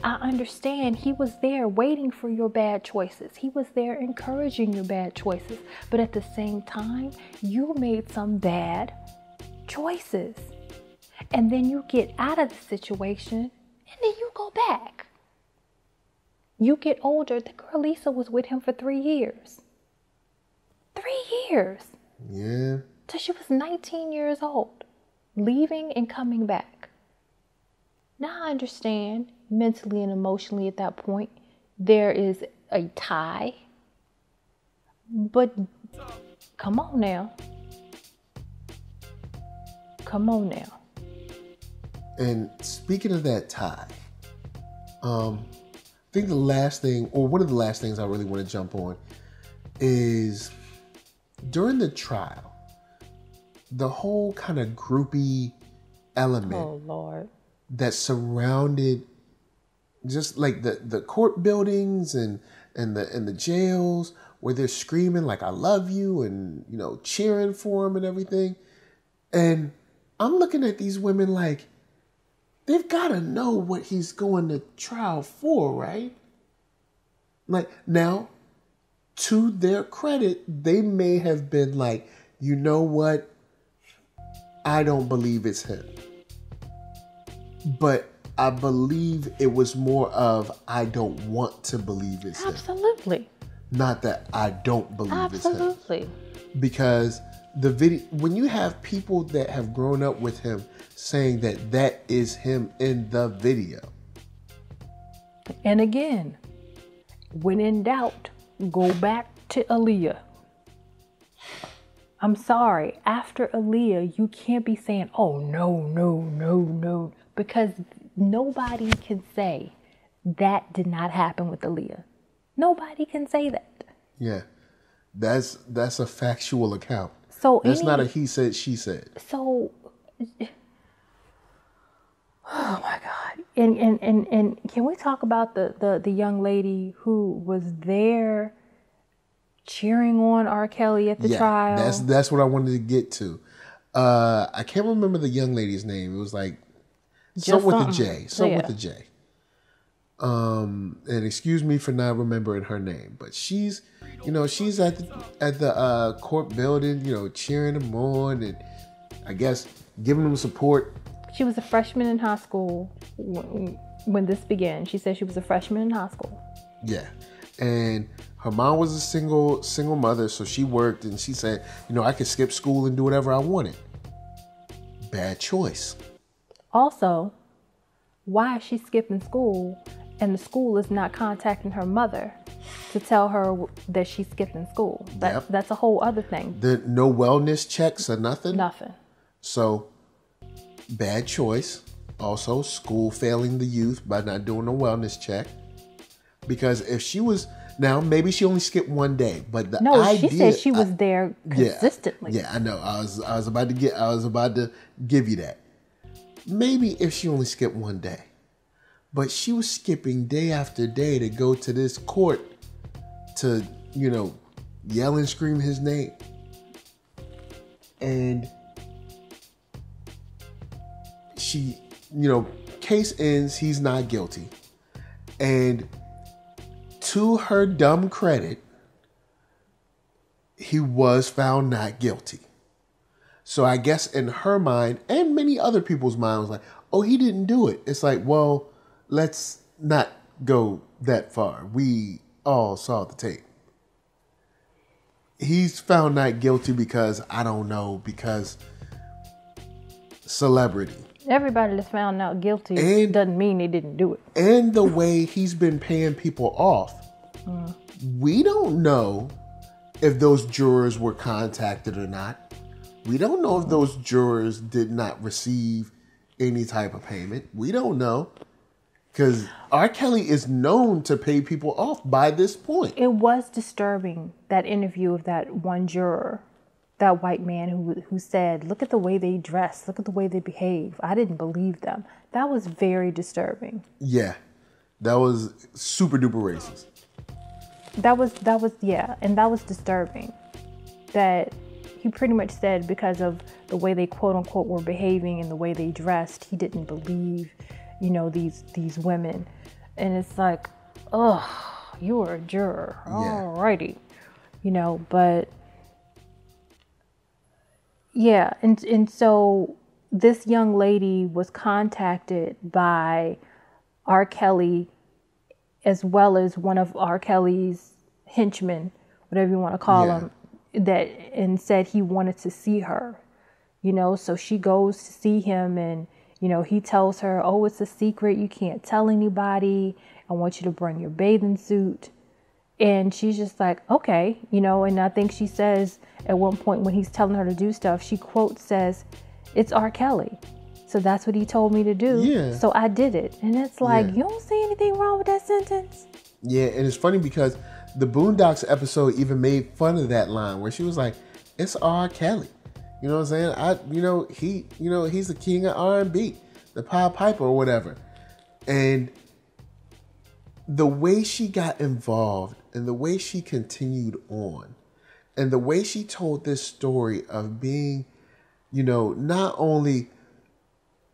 I understand he was there waiting for your bad choices. He was there encouraging your bad choices. But at the same time, you made some bad choices. And then you get out of the situation and then you go back. You get older. The girl Lisa was with him for three years. Three years. Yeah. Till she was 19 years old, leaving and coming back. Now I understand mentally and emotionally at that point there is a tie. But come on now. Come on now. And speaking of that tie, um, I think the last thing, or one of the last things I really want to jump on, is during the trial, the whole kind of groupie element Oh Lord. that surrounded just like the the court buildings and and the and the jails where they're screaming like I love you and you know cheering for him and everything. And I'm looking at these women like they've got to know what he's going to trial for, right? Like now to their credit, they may have been like, "You know what? I don't believe it's him." but I believe it was more of I don't want to believe it's him, Absolutely. not that I don't believe it's him. Absolutely. Because the video, when you have people that have grown up with him saying that that is him in the video, And again, when in doubt, go back to Aaliyah. I'm sorry, after Aaliyah, you can't be saying, oh, no, no, no, no, because nobody can say that did not happen with Aaliyah. Nobody can say that. Yeah. That's that's a factual account. So That's any- not a he said she said. so oh my god and and and, and can we talk about the, the the young lady who was there cheering on r kelly at the yeah, trial that's that's what I wanted to get to. Uh, I can't remember the young lady's name. It was like something with a. J, something Yeah. with a J. Um, and excuse me for not remembering her name, but she's, you know, she's at the, at the uh, court building, you know, cheering them on, and I guess giving them support. she was a freshman in high school when, when this began she said she was a freshman in high school Yeah, and her mom was a single single mother, so she worked, and she said, you know, I could skip school and do whatever I wanted. Bad choice. also why is she skipping school and the school is not contacting her mother to tell her that she's skipping school that, Yep. that's a whole other thing The no wellness checks or nothing. nothing So, bad choice. Also, school failing the youth by not doing a wellness check. Because if she was now, maybe she only skipped one day, but the No, idea, she said she was I- there yeah, consistently. Yeah, I know. I was I was about to get I was about to give you that. Maybe if she only skipped one day, but she was skipping day after day to go to this court to you know yell and scream his name, and she you know case ends he's not guilty, and to her dumb credit, he was found not guilty. So I guess in her mind and many other people's minds, like, oh, he didn't do it. It's like, well, let's not go that far. We all saw the tape. He's found not guilty because I don't know, because celebrity. Everybody that's found out guilty And- doesn't mean they didn't do it. and the way he's been paying people off, mm. we don't know if those jurors were contacted or not. We don't know if those jurors did not receive any type of payment. We don't know. Because R. Kelly is known to pay people off by this point. It was disturbing that interview of that one juror, that white man who who said, "Look at the way they dress. Look at the way they behave." I didn't believe them. That was very disturbing. Yeah. That was super duper racist. That was that was yeah, and that was disturbing. That he pretty much said because of the way they quote unquote were behaving and the way they dressed, he didn't believe, you know, these these women. And it's like, oh, you are a juror. Alrighty. You know, but yeah, and and so this young lady was contacted by R. Kelly as well as one of R. Kelly's henchmen, whatever you want to call Yeah. him, that and said he wanted to see her. You know, so she goes to see him and you know, he tells her, "Oh, it's a secret. You can't tell anybody. I want you to bring your bathing suit." And she's just like, "Okay," you know, and I think she says at one point when he's telling her to do stuff, she quote says, "It's R. Kelly." So that's what he told me to do. Yeah. So I did it. And it's like, Yeah. you don't see anything wrong with that sentence? Yeah, and it's funny because the Boondocks episode even made fun of that line where she was like, "It's R. Kelly." You know what I'm saying? I, you know, he, you know, he's the king of R&B, the Pied Piper or whatever. And the way she got involved and the way she continued on and the way she told this story of being, you know, not only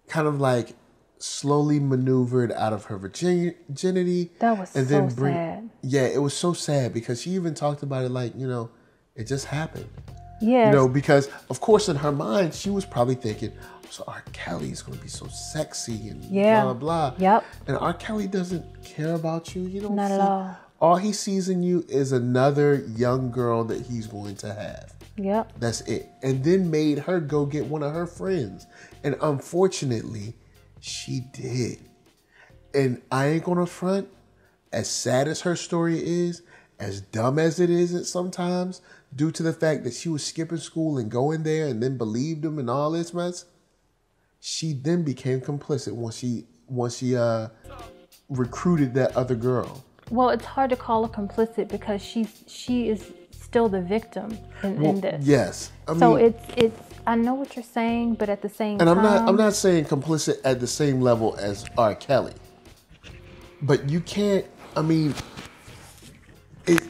kind of like slowly maneuvered out of her virginity That was so sad. yeah it was so sad because she even talked about it like you know it just happened Yeah. you know because of course in her mind she was probably thinking so r kelly is going to be so sexy and Yeah. blah blah blah Yep. and r kelly doesn't care about you you don't Not at all. All he sees in you is another young girl that he's going to have Yep. that's it. And then made her go get one of her friends. And unfortunately, she did. And I ain't gonna front. as sad as her story is, as dumb as it is at sometimes, due to the fact that she was skipping school and going there and then believed him and all this mess, she then became complicit once she once she uh recruited that other girl. Well, it's hard to call her complicit because she's she is still the victim in, Well, in this. Yes. I So it's it's I know what you're saying, but at the same and time, I'm not I'm not saying complicit at the same level as R. Kelly. But you can't I mean it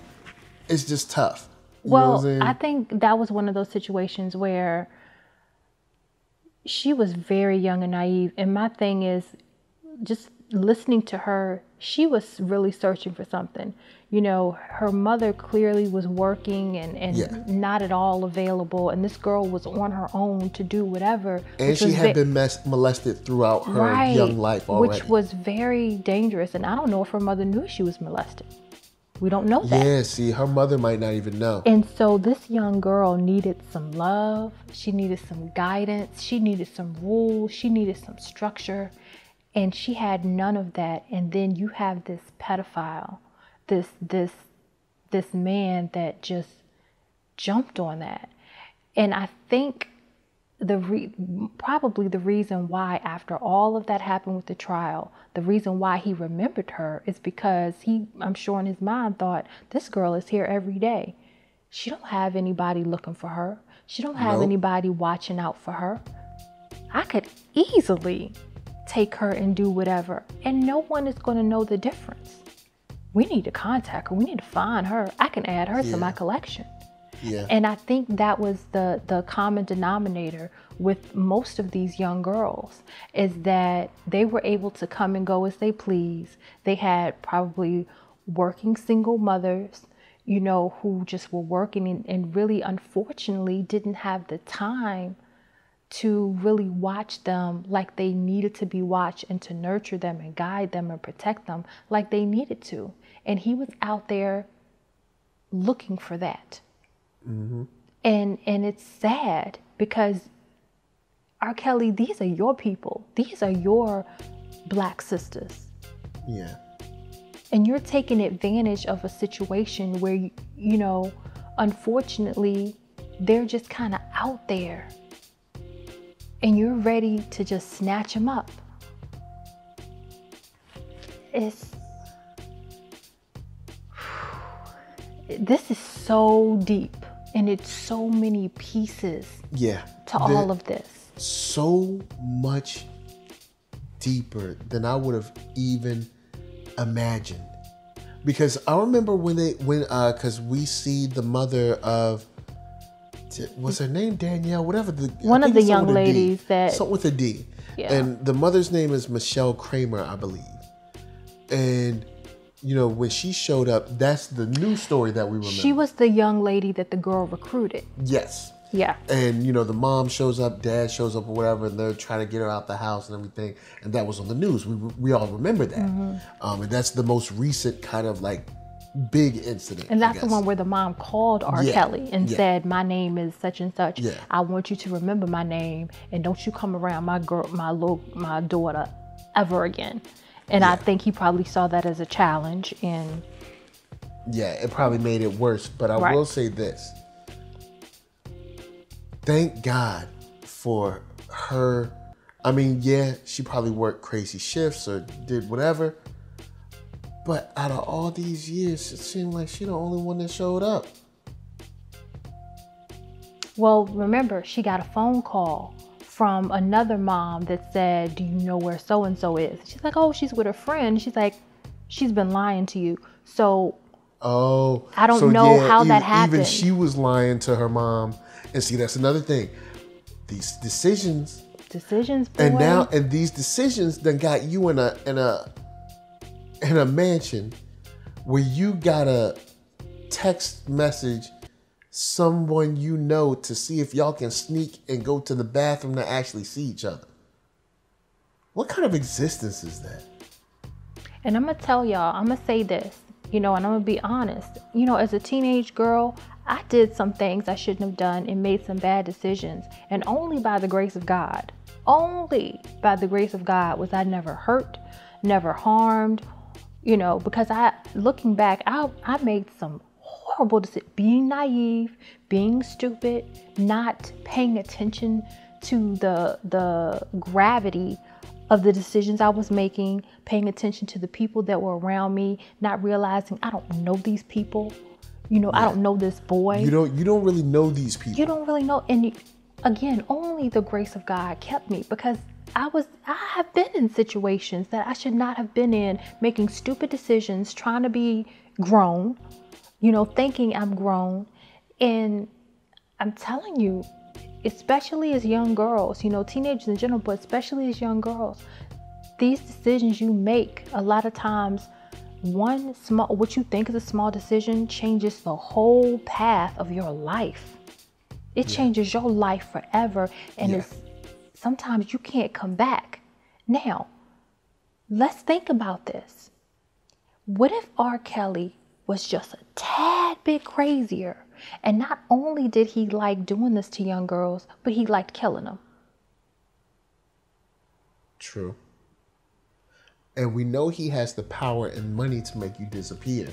it's just tough. You know what I'm Well. I think that was one of those situations where she was very young and naive. And my thing is just listening to her, she was really searching for something. You know, her mother clearly was working and, and Yeah. not at all available. And this girl was on her own to do whatever. and she had ve- been mes- molested throughout her young life already. Which was very dangerous. And I don't know if her mother knew she was molested. We don't know that. yeah, see, her mother might not even know. And so this young girl needed some love. She needed some guidance. She needed some rules. She needed some structure. And she had none of that. And then you have this pedophile, this this this man that just jumped on that. And I think the re- probably the reason why after all of that happened with the trial the reason why he remembered her is because he i'm sure in his mind thought this girl is here every day she don't have anybody looking for her she don't have Nope. anybody watching out for her i could easily take her and do whatever. And no one is going to know the difference. We need to contact her. We need to find her. I can add her to my collection. Yeah. and I think that was the the common denominator with most of these young girls is that they were able to come and go as they please. They had probably working single mothers, you know, who just were working and, and really unfortunately didn't have the time to really watch them like they needed to be watched and to nurture them and guide them and protect them like they needed to. And he was out there looking for that mm-hmm. and and it's sad because R. Kelly, these are your people. These are your black sisters. yeah. And you're taking advantage of a situation where you, you know, unfortunately, they're just kind of out there. And you're ready to just snatch them up. It's this is so deep and it's so many pieces Yeah. to all of this. so much deeper than I would have even imagined. Because I remember when they when uh because we see the mother of what's her name Danielle whatever the One of the young with a D. ladies that- something with a D Yeah. and the mother's name is Michelle Kramer I believe and you know when she showed up that's the new story that we remember She was the young lady that the girl recruited. yes Yeah. and you know the mom shows up dad shows up or whatever and they're trying to get her out the house and everything and that was on the news we, we all remember that Mm-hmm. um, and that's the most recent kind of like big incident And that's the one where the mom called R. Yeah, Kelly and yeah. said, "My name is such and such. Yeah. I want you to remember my name, and don't you come around my girl, my little, my daughter, ever again." And I think he probably saw that as a challenge, and yeah it probably made it worse but i Right. will say this thank god for her i mean yeah she probably worked crazy shifts or did whatever but out of all these years it seemed like she the only one that showed up well, remember she got a phone call from another mom that said, "Do you know where so and so is?" She's like, "Oh, she's with a friend." She's like, "She's been lying to you." So Oh, I don't know how that happened. Even she was lying to her mom, and see that's another thing. These decisions, decisions, boy. and now, and these decisions then got you in a in a in a mansion where you got a text message someone you know to see if y'all can sneak and go to the bathroom to actually see each other. What kind of existence is that? And I'm gonna tell y'all, I'm gonna say this, you know, and I'm gonna be honest. You know, as a teenage girl, I did some things I shouldn't have done and made some bad decisions. And only by the grace of God, only by the grace of God was I never hurt, never harmed, You know, because I, looking back, I, I made some horrible decisions. Being naive, being stupid, not paying attention to the the gravity of the decisions I was making, paying attention to the people that were around me, not realizing I don't know these people. You know, yeah. I don't know this boy. You don't you don't really know these people. You don't really know and you, again, only the grace of God kept me because I was I have been in situations that I should not have been in, making stupid decisions, trying to be grown, you know, thinking I'm grown. And I'm telling you, especially as young girls, you know, teenagers in general, but especially as young girls, these decisions you make a lot of times one small what you think is a small decision changes the whole path of your life it yeah. changes your life forever and yeah. it's sometimes you can't come back now let's think about this what if r kelly was just a tad bit crazier and not only did he like doing this to young girls, but he liked killing them. True. And we know he has the power and money to make you disappear.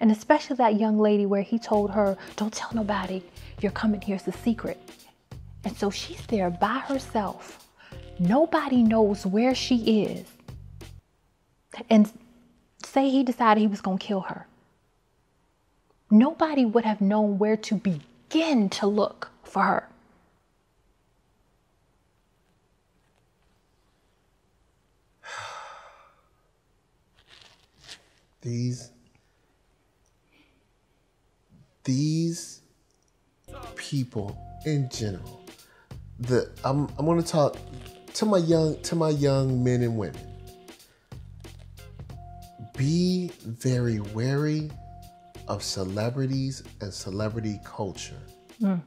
And especially that young lady where he told her, Don't tell nobody, you're coming here's the secret. And so she's there by herself. Nobody knows where she is. And say he decided he was going to kill her nobody would have known where to begin to look for her. These these people in general. The I'm I'm gonna talk to my young to my young men and women. Be very wary of celebrities and celebrity culture. Mm.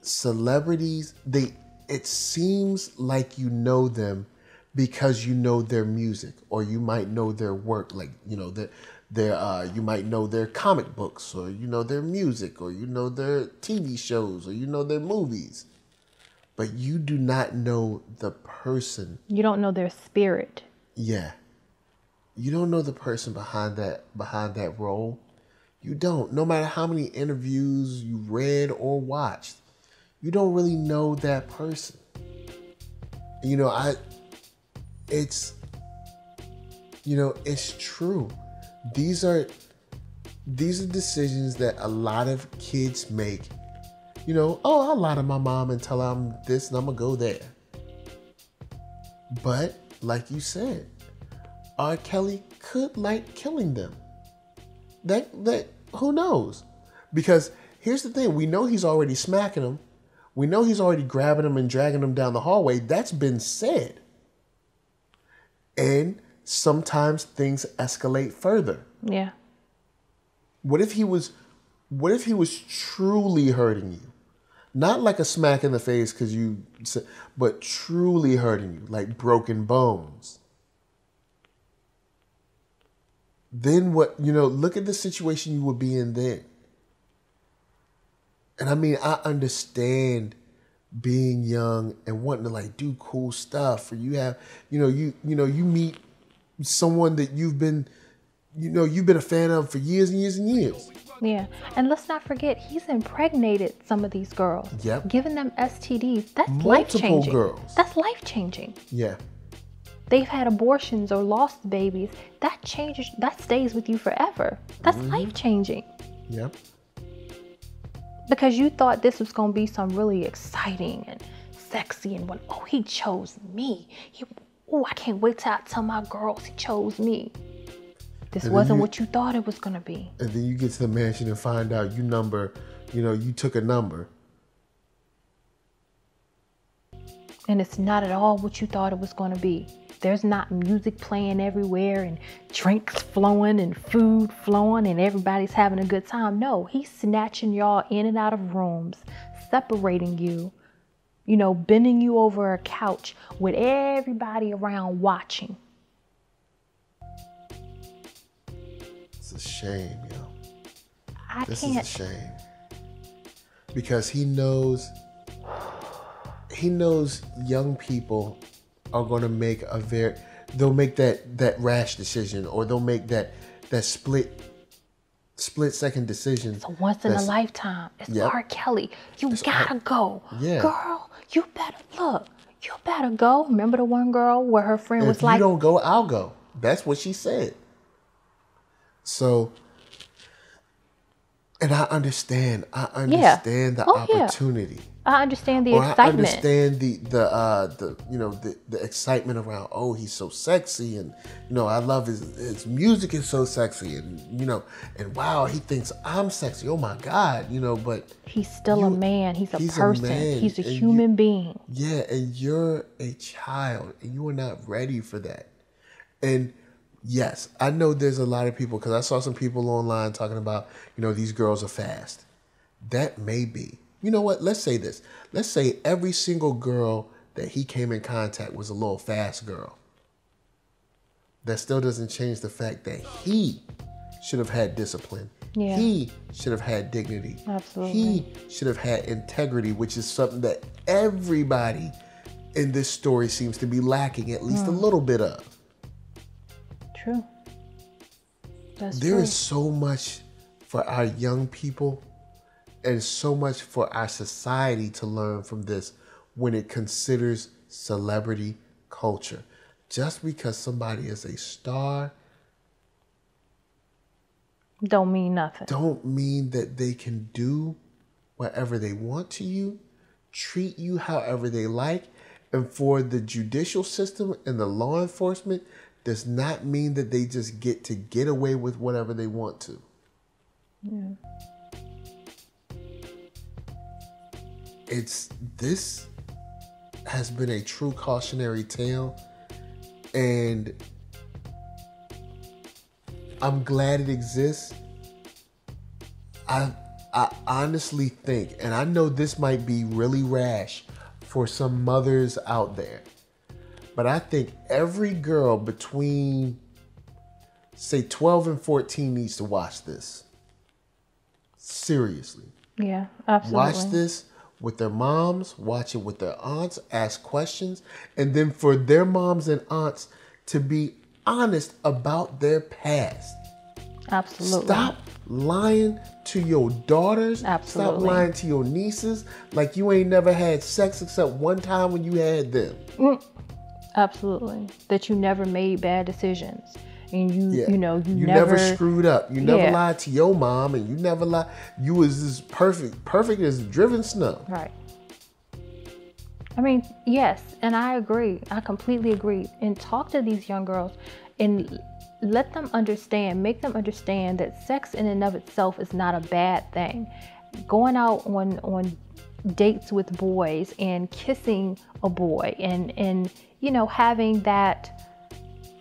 Celebrities, they it seems like you know them because you know their music or you might know their work like you know their their uh, you might know their comic books or you know their music or you know their TV shows or you know their movies but you do not know the person you don't know their spirit yeah you don't know the person behind that behind that role. You don't. No matter how many interviews you read or watched, you don't really know that person. You know, I it's you know, it's true. These are these are decisions that a lot of kids make. You know, oh, I'll lie to my mom and tell her I'm this and I'm gonna go there. But like you said, R. Kelly could like killing them. That that who knows? Because here's the thing: we know he's already smacking them. We know he's already grabbing them and dragging them down the hallway. That's been said. And sometimes things escalate further. Yeah. What if he was what if he was truly hurting you? Not like a smack in the face cuz you but truly hurting you, like broken bones then what you know look at the situation you would be in then and i mean i understand being young and wanting to like do cool stuff or you have you know you you know you meet someone that you've been you know you've been a fan of for years and years and years yeah and let's not forget he's impregnated some of these girls yep giving them stds that's life changing girls that's life changing yeah they've had abortions or lost babies, that changes, that stays with you forever. That's mm-hmm. life changing. Yep. Because you thought this was going to be some really exciting and sexy and when, oh, he chose me. He, oh, I can't wait till I tell my girls he chose me. This and wasn't you, what you thought it was going to be. And then you get to the mansion and find out you number, you know, you took a number. And it's not at all what you thought it was going to be. There's not music playing everywhere and drinks flowing and food flowing and everybody's having a good time. No, he's snatching y'all in and out of rooms, separating you, you know, bending you over a couch with everybody around watching. It's a shame, yo. I this can't. This is a shame. Because he knows he knows young people are going to make a very they'll make that that rash decision or they'll make that that split split second decision. It's a once in a lifetime. It's Yep. R. Kelly. You R- gotta go. Yeah. Girl, you better look. You better go. Remember the one girl where her friend was if like, you don't go, I'll go. That's what she said. So, and I understand. I understand the Oh, yeah. I understand the Or I excitement. understand the the uh the you know the the excitement around oh he's so sexy and you know I love his his music is so sexy and you know and wow he thinks I'm sexy oh my god you know but He's still a man. He's a he's a person. man, he's a and you- human being. yeah and you're a child and you are not ready for that and yes I know there's a lot of people because I saw some people online talking about you know these girls are fast that may be. You know what? Let's say this. Let's say every single girl that he came in contact was a little fast girl. That still doesn't change the fact that he should have had discipline. Yeah. He should have had dignity. Absolutely. He should have had integrity, which is something that everybody in this story seems to be lacking at least a Hmm. little bit of. True. That's There true. is so much for our young people and so much for our society to learn from this when it considers celebrity culture. Just because somebody is a star Don't mean nothing. don't mean that they can do whatever they want to you, treat you however they like, and for the judicial system and the law enforcement does not mean that they just get to get away with whatever they want to. It's this has been a true cautionary tale and I'm glad it exists. I I honestly think, and I know this might be really rash for some mothers out there, but I think every girl between say 12 and 14 needs to watch this. Seriously. Yeah, absolutely. Watch this with their moms, watch it with their aunts, ask questions, and then for their moms and aunts to be honest about their past. Absolutely. Stop lying to your daughters. Absolutely. Stop lying to your nieces like you ain't never had sex except one time when you had them. Mm. Absolutely. That you never made bad decisions. And you Yeah. you know, you, you never, never, screwed up. You never Yeah. lied to your mom and you never lied. You was as perfect, perfect as driven snow. Right. I mean, yes, and I agree. I completely agree. And talk to these young girls and let them understand, make them understand that sex in and of itself is not a bad thing. Going out on on dates with boys and kissing a boy and and you know having that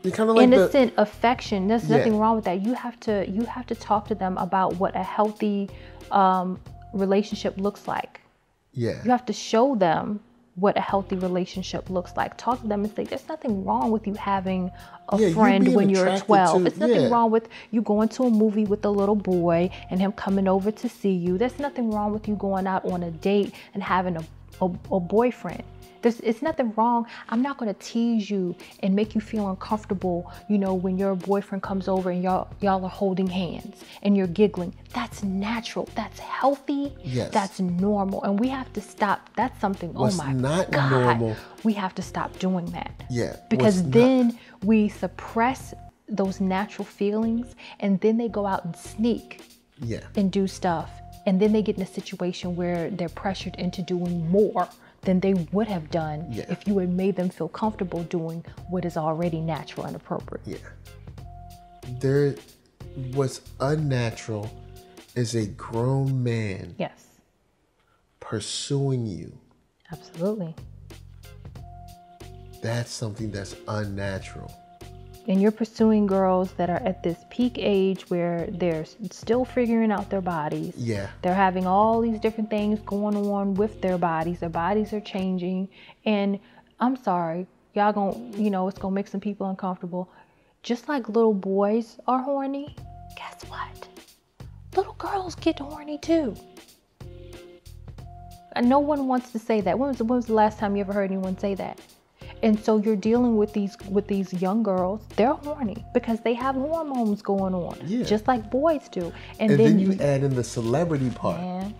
kind of like the innocent affection there's Yeah. nothing wrong with that you have to you have to talk to them about what a healthy um, relationship looks like yeah. you have to show them what a healthy relationship looks like. Talk to them and say, there's nothing wrong with you having a Yeah, friend when you're attracted 12. to- There's nothing yeah. wrong with you going to a movie with a little boy and him coming over to see you. There's nothing wrong with you going out on a date and having a, a, a boyfriend. There's, it's nothing wrong. I'm not going to tease you and make you feel uncomfortable, you know, when your boyfriend comes over and y'all, y'all are holding hands and you're giggling. That's natural. That's healthy. Yes. That's normal. And we have to stop. That's something, oh What's oh my not God. normal- We have to stop doing that. Yeah, Because what's not- then we suppress those natural feelings and then they go out and sneak Yeah. and do stuff. And then they get in a situation where they're pressured into doing more than they would have done Yeah. if you had made them feel comfortable doing what is already natural and appropriate. Yeah. There, what's unnatural is a grown man Yes, pursuing you. absolutely. That's something that's unnatural. And you're pursuing girls that are at this peak age where they're still figuring out their bodies. Yeah. They're having all these different things going on with their bodies. Their bodies are changing. And I'm sorry, y'all gonna, you know, it's gonna make some people uncomfortable. Just like little boys are horny, guess what? Little girls get horny too. And no one wants to say that. When was, when was the last time you ever heard anyone say that? And so you're dealing with these with these young girls. They're horny because they have hormones going on, Yeah. just like boys do. And then you add in the celebrity part. and,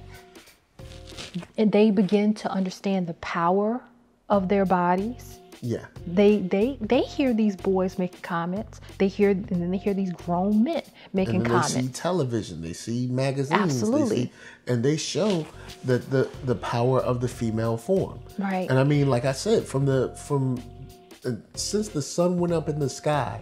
and they begin to understand the power of their bodies. Yeah. They they they hear these boys making comments. They hear and then they hear these grown men making comments. they see television, they see magazines, Absolutely. They see, and they show that the the power of the female form. Right. And I mean, like I said, from the from uh, since the sun went up in the sky,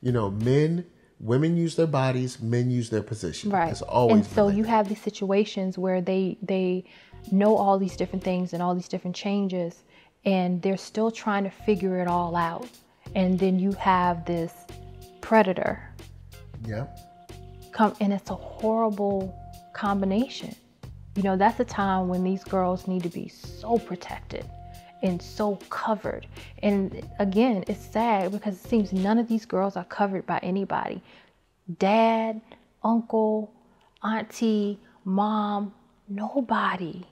you know, men, women use their bodies, men use their position. Right. It's always and so like you that. have these situations where they they know all these different things and all these different changes and they're still trying to figure it all out. And then you have this predator yeah. come and it's a horrible combination. You know, that's a time when these girls need to be so protected and so covered. And again, it's sad because it seems none of these girls are covered by anybody. Dad, uncle, auntie, mom, nobody.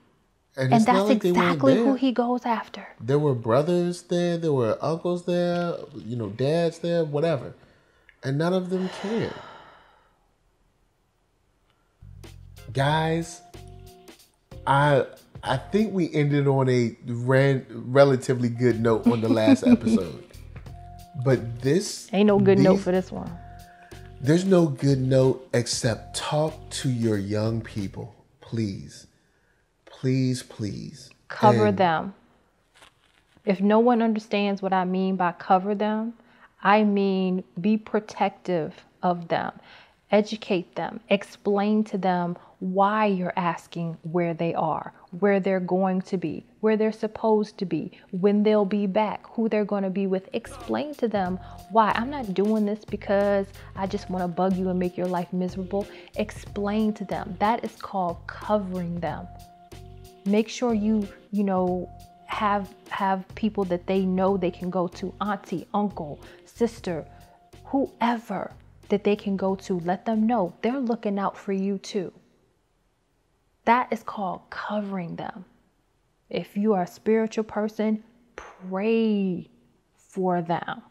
And, And that's like exactly who he goes after. There were brothers there, there were uncles there, you know, dads there, whatever. And none of them cared. Guys, I I think we ended on a ran, relatively good note on the last episode. But this Ain't no good note for this one. There's no good note except talk to your young people, please. Please, please. cover And- them. If no one understands what I mean by cover them, I mean be protective of them, educate them, explain to them why you're asking where they are, where they're going to be, where they're supposed to be, when they'll be back, who they're going to be with. Explain to them why. I'm not doing this because I just want to bug you and make your life miserable. Explain to them. That is called covering them make sure you you know have have people that they know they can go to auntie uncle sister whoever that they can go to let them know they're looking out for you too. That is called covering them. If you are a spiritual person pray for them.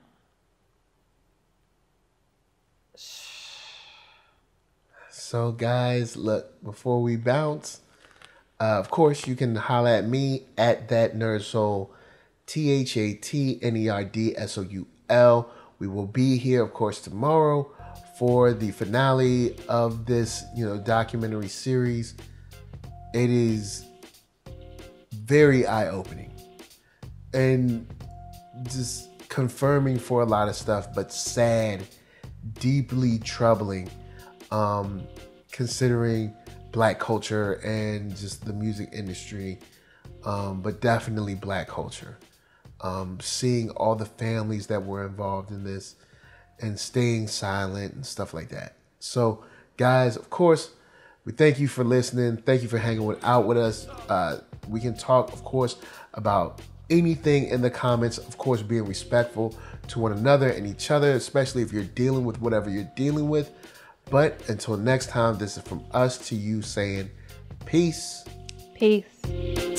So, guys, look, before we bounce, uh, of course, you can holler at me at ThatNERDSoul, T H A T N E R D S O U L. We will be here, of course, tomorrow for the finale of this, you know, documentary series. It is very eye opening and just confirming for a lot of stuff, but sad, deeply troubling, um, considering black culture and just the music industry, um, but definitely black culture. Um, seeing all the families that were involved in this and staying silent and stuff like that. So, guys, of course, we thank you for listening. Thank you for hanging with, out with us. Uh, we can talk, of course, about anything in the comments. Of course, being respectful to one another and each other, especially if you're dealing with whatever you're dealing with. But until next time, this is from us to you saying peace. peace